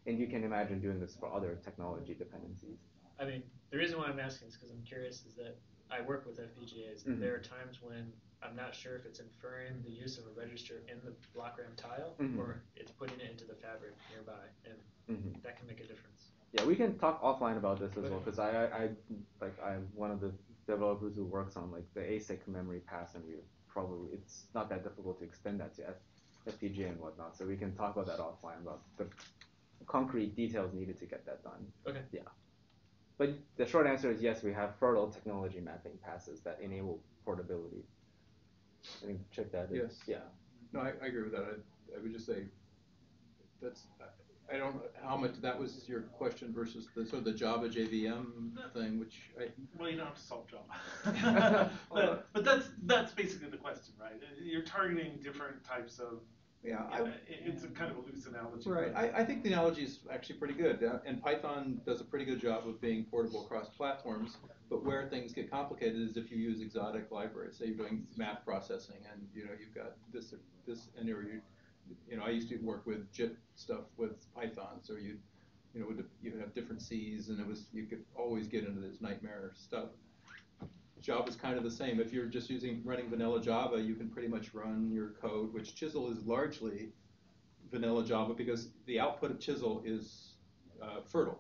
And you can imagine doing this for other technology dependencies. I mean, the reason why I'm asking is because I'm curious is that I work with FPGAs, and Mhm. there are times when I'm not sure if it's inferring the use of a register in the block RAM tile Mhm. or it's putting it into the fabric nearby, and Mhm. that can make a difference. Yeah, we can talk offline about this as well because I, I, I, like I'm one of the developers who works on like the ASIC memory pass, and we probably it's not that difficult to extend that to F, FPGA and whatnot. So we can talk about that offline about the concrete details needed to get that done. Okay. Yeah. But the short answer is yes, we have FIRRTL technology mapping passes that enable portability. I think check that. Yes. Yeah. No, I, I agree with that. I, I would just say that's I don't know how much that was your question versus the sort of the Java JVM thing, which I Well, you don't have to solve Java. but, but that's that's basically the question, right? You're targeting different types of. Yeah I, it- it's a kind of a loose analogy. Right. I, I think the analogy is actually pretty good, uh, and Python does a pretty good job of being portable across platforms. But where things get complicated is if you use exotic libraries. Say you're doing math processing, and you know you've got this this, and you're you, you know I used to work with JIT stuff with Python, so you you know you have different C's, and it was you could always get into this nightmare stuff. Java's kind of the same. If you're just using running vanilla Java, you can pretty much run your code, which Chisel is largely vanilla Java because the output of Chisel is uh, FIRRTL.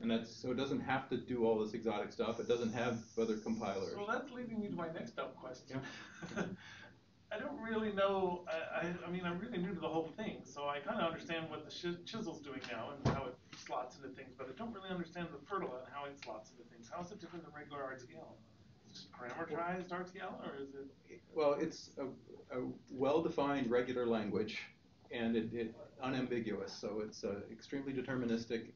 And that's so it doesn't have to do all this exotic stuff. It doesn't have other compilers. So that's leading me to my next dumb question. I don't really know. I, I, I mean, I'm really new to the whole thing, so I kind of understand what the chisel's doing now and how it slots into things, but I don't really understand the FIRRTL and how it slots into things. How is it different than regular RTL? Is it just parameterized RTL, or is it? Well, it's a, a well-defined regular language, and it, it unambiguous. So it's uh, extremely deterministic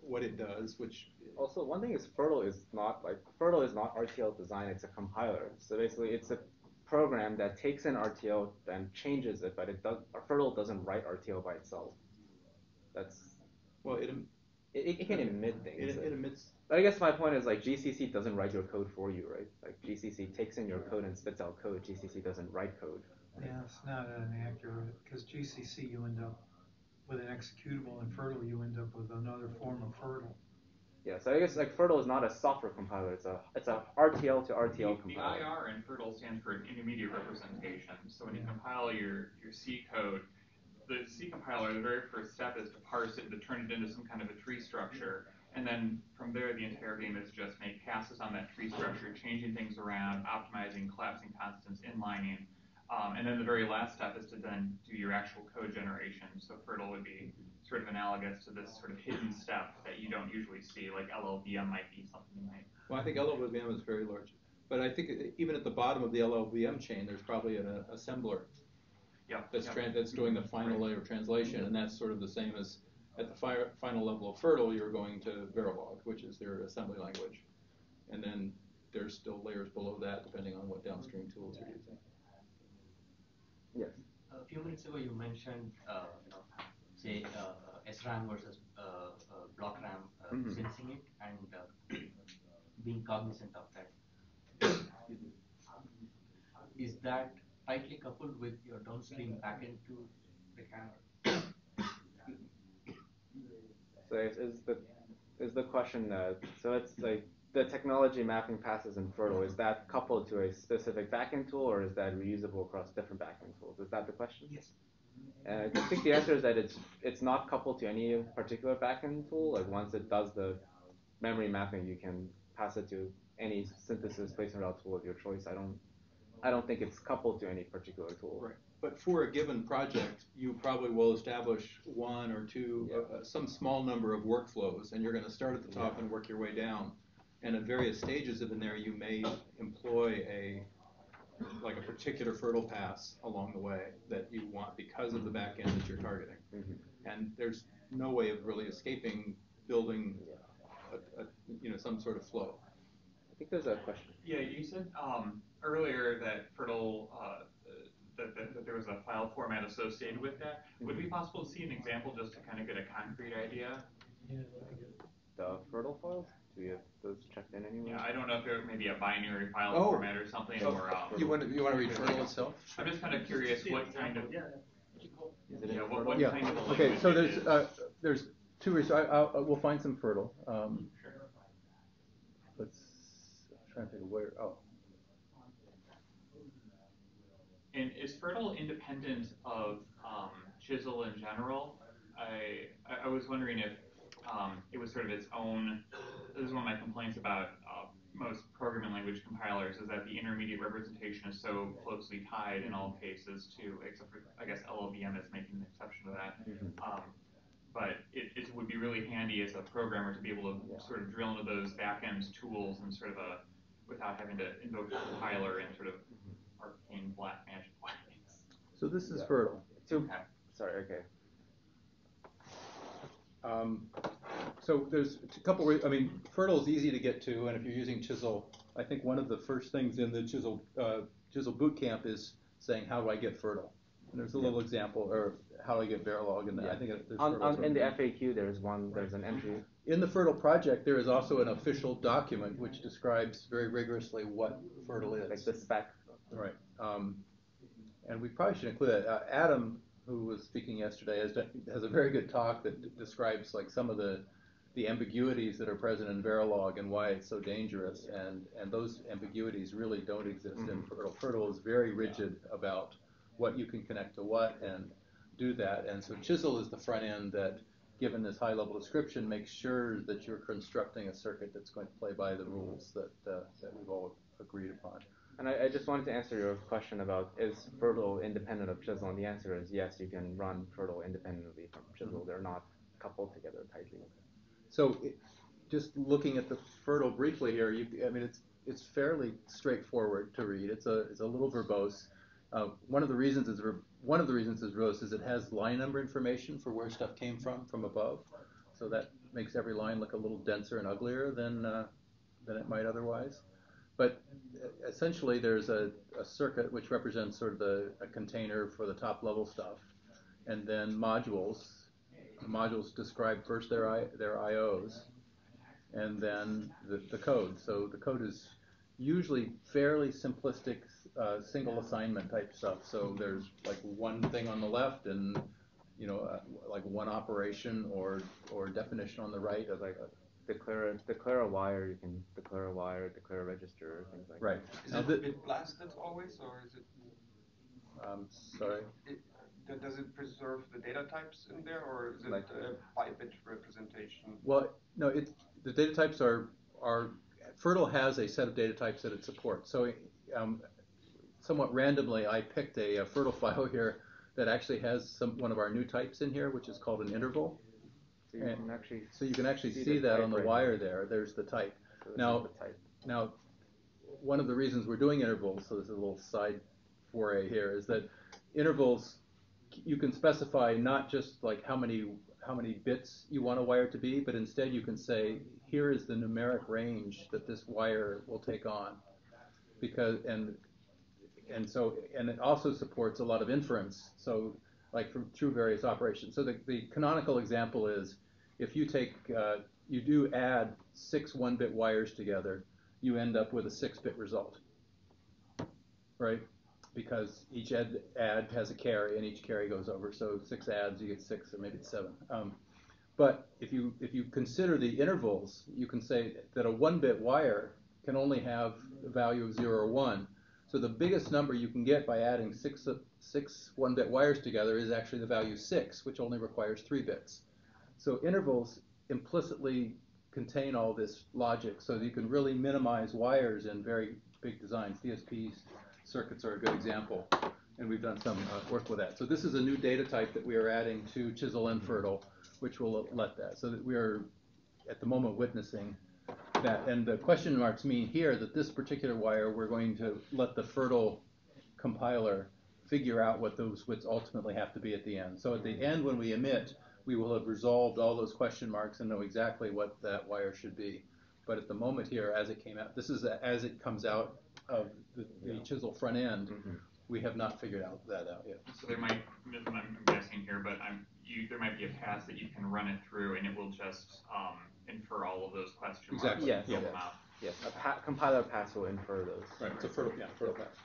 what it does, which Also, one thing is FIRRTL is not like FIRRTL is not RTL design; it's a compiler. So basically, it's a program that takes in RTL and changes it, but it does FIRRTL doesn't write RTL by itself. That's well, it it, it can emit it, things. it emits. But I guess my point is like GCC doesn't write your code for you, right? Like GCC takes in your code and spits out code. GCC doesn't write code. Yeah, it's not an accurate, because GCC you end up with an executable and FIRRTL you end up with another form of FIRRTL. Yeah, so I guess like FIRRTL is not a software compiler; it's a it's a RTL to RTL The, the compiler. IR in FIRRTL stands for an intermediate representation. So when you compile your, your C code, the C compiler, the very first step is to parse it to turn it into some kind of a tree structure. And then from there, the entire game is just make passes on that tree structure, changing things around, optimizing, collapsing constants, inlining. Um, and then the very last step is to then do your actual code generation. So FIRRTL would be sort of analogous to this sort of hidden step that you don't usually see, like LLVM might be something you might. Well, I think LLVM is very large. But I think even at the bottom of the LLVM chain, there's probably an uh, assembler yeah, that's, tran- that's doing the final layer of translation, and that's sort of the same as at the fi- final level of FIRRTL, you're going to Verilog, which is their assembly language. And then there's still layers below that, depending on what downstream tools you're using. Yes. A few minutes ago, you mentioned, uh, you know, say, uh, SRAM versus uh, uh, block RAM, uh, Mhm. sensing it and uh, being cognizant of that. Is that tightly coupled with your downstream backend to the camera? So is, is the is the question uh, so it's like the technology mapping passes in FIRRTL is that coupled to a specific backend tool or is that reusable across different backend tools? Is that the question? Yes. I think the answer is that it's it's not coupled to any particular backend tool. Like once it does the memory mapping, you can pass it to any synthesis placement route tool of your choice. I don't I don't think it's coupled to any particular tool. Right. But for a given project, you probably will establish one or two, uh, uh, some small number of workflows, and you're going to start at the top and work your way down. And at various stages of in there, you may employ a like a particular FIRRTL pass along the way that you want because of the back end that you're targeting. Mhm. And there's no way of really escaping building, a, a, you know, some sort of flow. I think there's a question. Yeah, you said um, earlier that FIRRTL, uh, that, that, that there was a file format associated with that. Would it be possible to see an example just to kind of get a concrete idea? The FIRRTL files? Do you have those checked in anywhere? Yeah, I don't know if there may be a binary file Oh. format or something, or um, You want to, you want to read FIRRTL itself? I'm just kind of curious what kind of Is it in yeah, what, FIRRTL? what Yeah. kind of a Okay, language so there's uh, there's two. Res- I, I'll, we'll find some FIRRTL. Um, Sure. let's I'm trying to think of where. Oh, And is FIRRTL independent of um, Chisel in general? I, I was wondering if um, it was sort of its own. This is one of my complaints about uh, most programming language compilers is that the intermediate representation is so closely tied in all cases to, except for I guess LLVM is making an exception to that. Um, but it, it would be really handy as a programmer to be able to sort of drill into those backend tools and sort of a without having to invoke the compiler and sort of arcane black magic ways. so this is Yeah. FIRRTL. Two. Sorry. Okay. Um, so there's a couple. Re- I mean, FIRRTL is easy to get to, and if you're using Chisel, I think one of the first things in the Chisel uh, Chisel bootcamp is saying how do I get FIRRTL. And there's a little example, or how do I get Verilog, and I think there's On, FIRRTL on, in of- the FAQ, there's one. There's an entry. In the FIRRTL project, there is also an official document which describes very rigorously what FIRRTL is. like the spec. Right. Um, and we probably should include that. Uh, Adam, who was speaking yesterday, has, done, has a very good talk that d- describes like some of the the ambiguities that are present in Verilog and why it's so dangerous. And and those ambiguities really don't exist in FIRRTL. FIRRTL is very rigid about what you can connect to what and do that. And so Chisel is the front end that, given this high level description, makes sure that you're constructing a circuit that's going to play by the rules that uh, that we've all agreed upon. And I, I just wanted to answer your question about is FIRRTL independent of Chisel, and the answer is yes. You can run FIRRTL independently from Chisel. They're not coupled together tightly. So, it, just looking at the FIRRTL briefly here, you, I mean, it's it's fairly straightforward to read. It's a it's a little verbose. Uh, one of the reasons is one of the reasons is verbose is it has line number information for where stuff came from from above, so that makes every line look a little denser and uglier than uh, than it might otherwise. But essentially, there's a, a circuit which represents sort of the a container for the top level stuff, and then modules modules describe first their I, their IOs and then the, the code. So the code is usually fairly simplistic, uh, single assignment type stuff. So there's like one thing on the left and you know uh, like one operation or or definition on the right of like a, Declare declare a wire. You can declare a wire, declare a register, things like right. Is Now it bit blasted always, or is it um, sorry. it, d- does it preserve the data types in there, or is it Like- a by-bit representation? Well, no, it, the data types are, are, FIRRTL has a set of data types that it supports. So, um, somewhat randomly, I picked a, a FIRRTL file here that actually has some, one of our new types in here, which is called an interval. So you And- can actually So you can actually See that on the right wire here. there, there's the type. so this Now- the type. Now, one of the reasons we're doing intervals, so this is a little side foray here, is that intervals, you can specify not just like how many how many bits you want a wire to be, but instead you can say, here is the numeric range that this wire will take on, because and and so and it also supports a lot of inference. So like from through various operations. So the, the canonical example is if you take uh, you do add six one-bit wires together, you end up with a six-bit result, right? Because each add, add has a carry, and each carry goes over. So six adds, you get six, or maybe it's seven. Um, but if you if you consider the intervals, you can say that a one-bit wire can only have a value of zero or one. So the biggest number you can get by adding six six one-bit wires together is actually the value six, which only requires three bits. So intervals implicitly contain all this logic, so you can really minimize wires in very big designs. DSP circuits are a good example, and we've done some uh, work with that. So this is a new data type that we are adding to Chisel and FIRRTL, which will let that. So that we are at the moment witnessing that. And the question marks mean here that this particular wire, we're going to let the FIRRTL compiler figure out what those widths ultimately have to be at the end. So at the end, when we emit, we will have resolved all those question marks and know exactly what that wire should be. But at the moment here, as it came out, this is as it comes out of the, the chisel front end, Mhm. We have not figured out that out yet. So there might, I'm I'm guessing here, but I'm, you, there might be a pass that you can run it through and it will just, um, infer all of those question marks. Exactly, and fill yes. them out. Yes, a pa- compiler pass will infer those. Right. So FIRRTL, yeah, FIRRTL pass.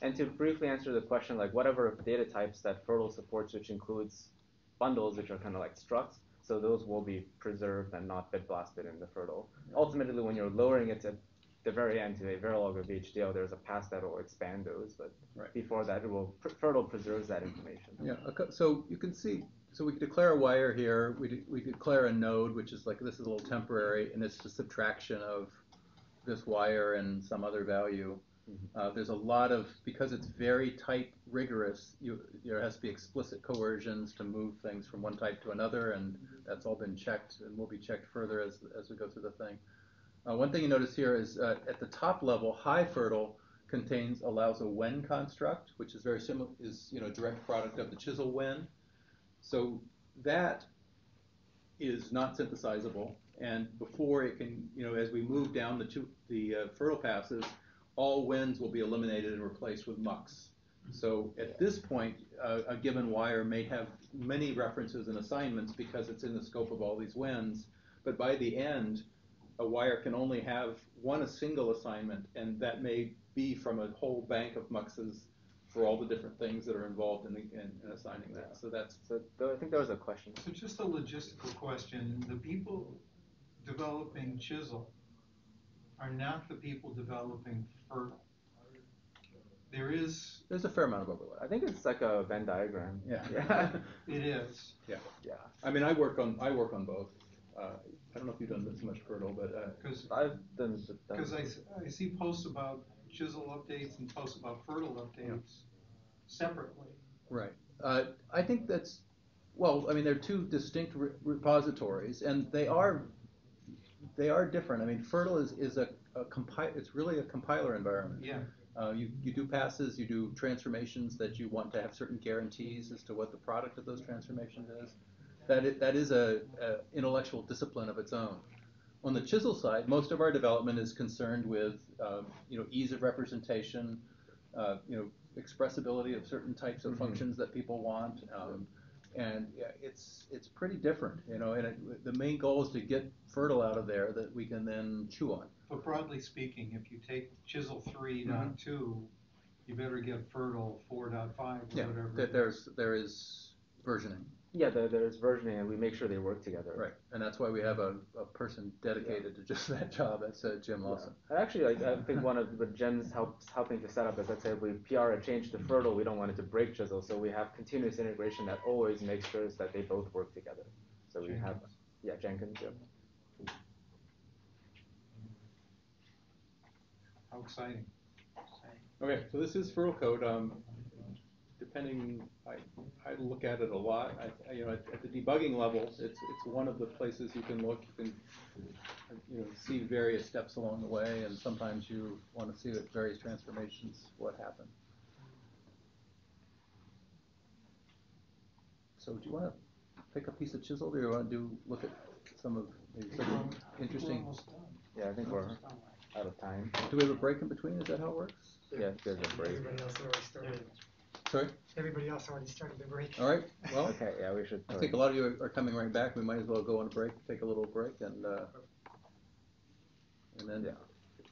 And to briefly answer the question, like whatever data types that FIRRTL supports, which includes bundles, which are kind of like structs, so those will be preserved and not bit blasted in the FIRRTL. Ultimately, when you're lowering it to the very end to a Verilog or VHDL, there's a pass that will expand those, but Right. before that, it will FIRRTL preserves that information. Yeah, okay, so you can see, so we declare a wire here, we, de- we declare a node, which is like, this is a little temporary, and it's the subtraction of this wire and some other value. Uh, there's a lot of, because it's very type rigorous, you, there has to be explicit coercions to move things from one type to another, and that's all been checked, and will be checked further as, as we go through the thing. Uh, one thing you notice here is uh, at the top level, high FIRRTL contains allows a when construct, which is very similar, is you know direct product of the chisel when. So that is not synthesizable, and before it can, you know, as we move down the two, the uh, FIRRTL passes, all wins will be eliminated and replaced with mux. So at this point, uh, a given wire may have many references and assignments because it's in the scope of all these wins, but by the end, a wire can only have one a single assignment, and that may be from a whole bank of muxes for all the different things that are involved in, the, in, in assigning that. So that's So th- I think that was a question. So just a logistical question, the people developing Chisel are not the people developing FIRRTL. There is, there's a fair amount of overlap. I think it's like a Venn diagram. Yeah. Yeah. it is, Yeah. yeah. I mean, I work on I work on both. Uh, I don't know if you've done this much FIRRTL, but uh, because, I've done. done because I, s- I see posts about Chisel updates and posts about FIRRTL updates separately. Right. Uh, I think that's, well, I mean, they're two distinct re- repositories, and they are, they are different. I mean, FIRRTL is, is a, a compi- it's really a compiler environment. Yeah, Uh, you, you do passes, you do transformations that you want to have certain guarantees as to what the product of those transformations is. That is, that is a, a intellectual discipline of its own. On the chisel side, most of our development is concerned with um, you know ease of representation, uh, you know expressibility of certain types of Mhm. functions that people want, um, and yeah, it's it's pretty different. You know, and it, the main goal is to get FIRRTL out of there that we can then chew on. but broadly speaking, if you take Chisel three dot two, you better get FIRRTL four dot five or Yeah, whatever. that there's there is versioning. Yeah, there, there's versioning, and we make sure they work together. Right, and that's why we have a, a person dedicated to just that job, that's uh, Jim Lawson. And Actually, like, I think one of what Jen's helps helping to set up is let's say we PR a change to FIRRTL, we don't want it to break Chisel, so we have continuous integration that always makes sure that they both work together. So we have, yeah, Jenkins. Yeah. How exciting. Okay, so this is FIRRTL code, um, depending, I, I look at it a lot, I, I- you know, at, at the debugging level, it's, it's one of the places you can look, you can, you know, see various steps along the way, and sometimes you wanna see at various transformations, what happened. So do you wanna pick a piece of chisel, or do you wanna do, look at some of, maybe some interesting, Yeah, I think we're out of time. do we have a break in between, is that how it works? Yeah, there's a break. Everybody else already started. Sorry? Everybody else already started the break. All right, well. Okay, yeah, we should. I think a lot of you are- are coming right back, we might as well go on a break, take a little break, and, uh, and then, Yeah.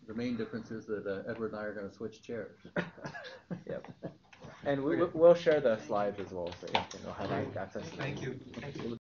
the main difference is that uh, Edward and I are gonna switch chairs. Yep. And we, we'll share the slides as well, so you can have access. to them. Thank you.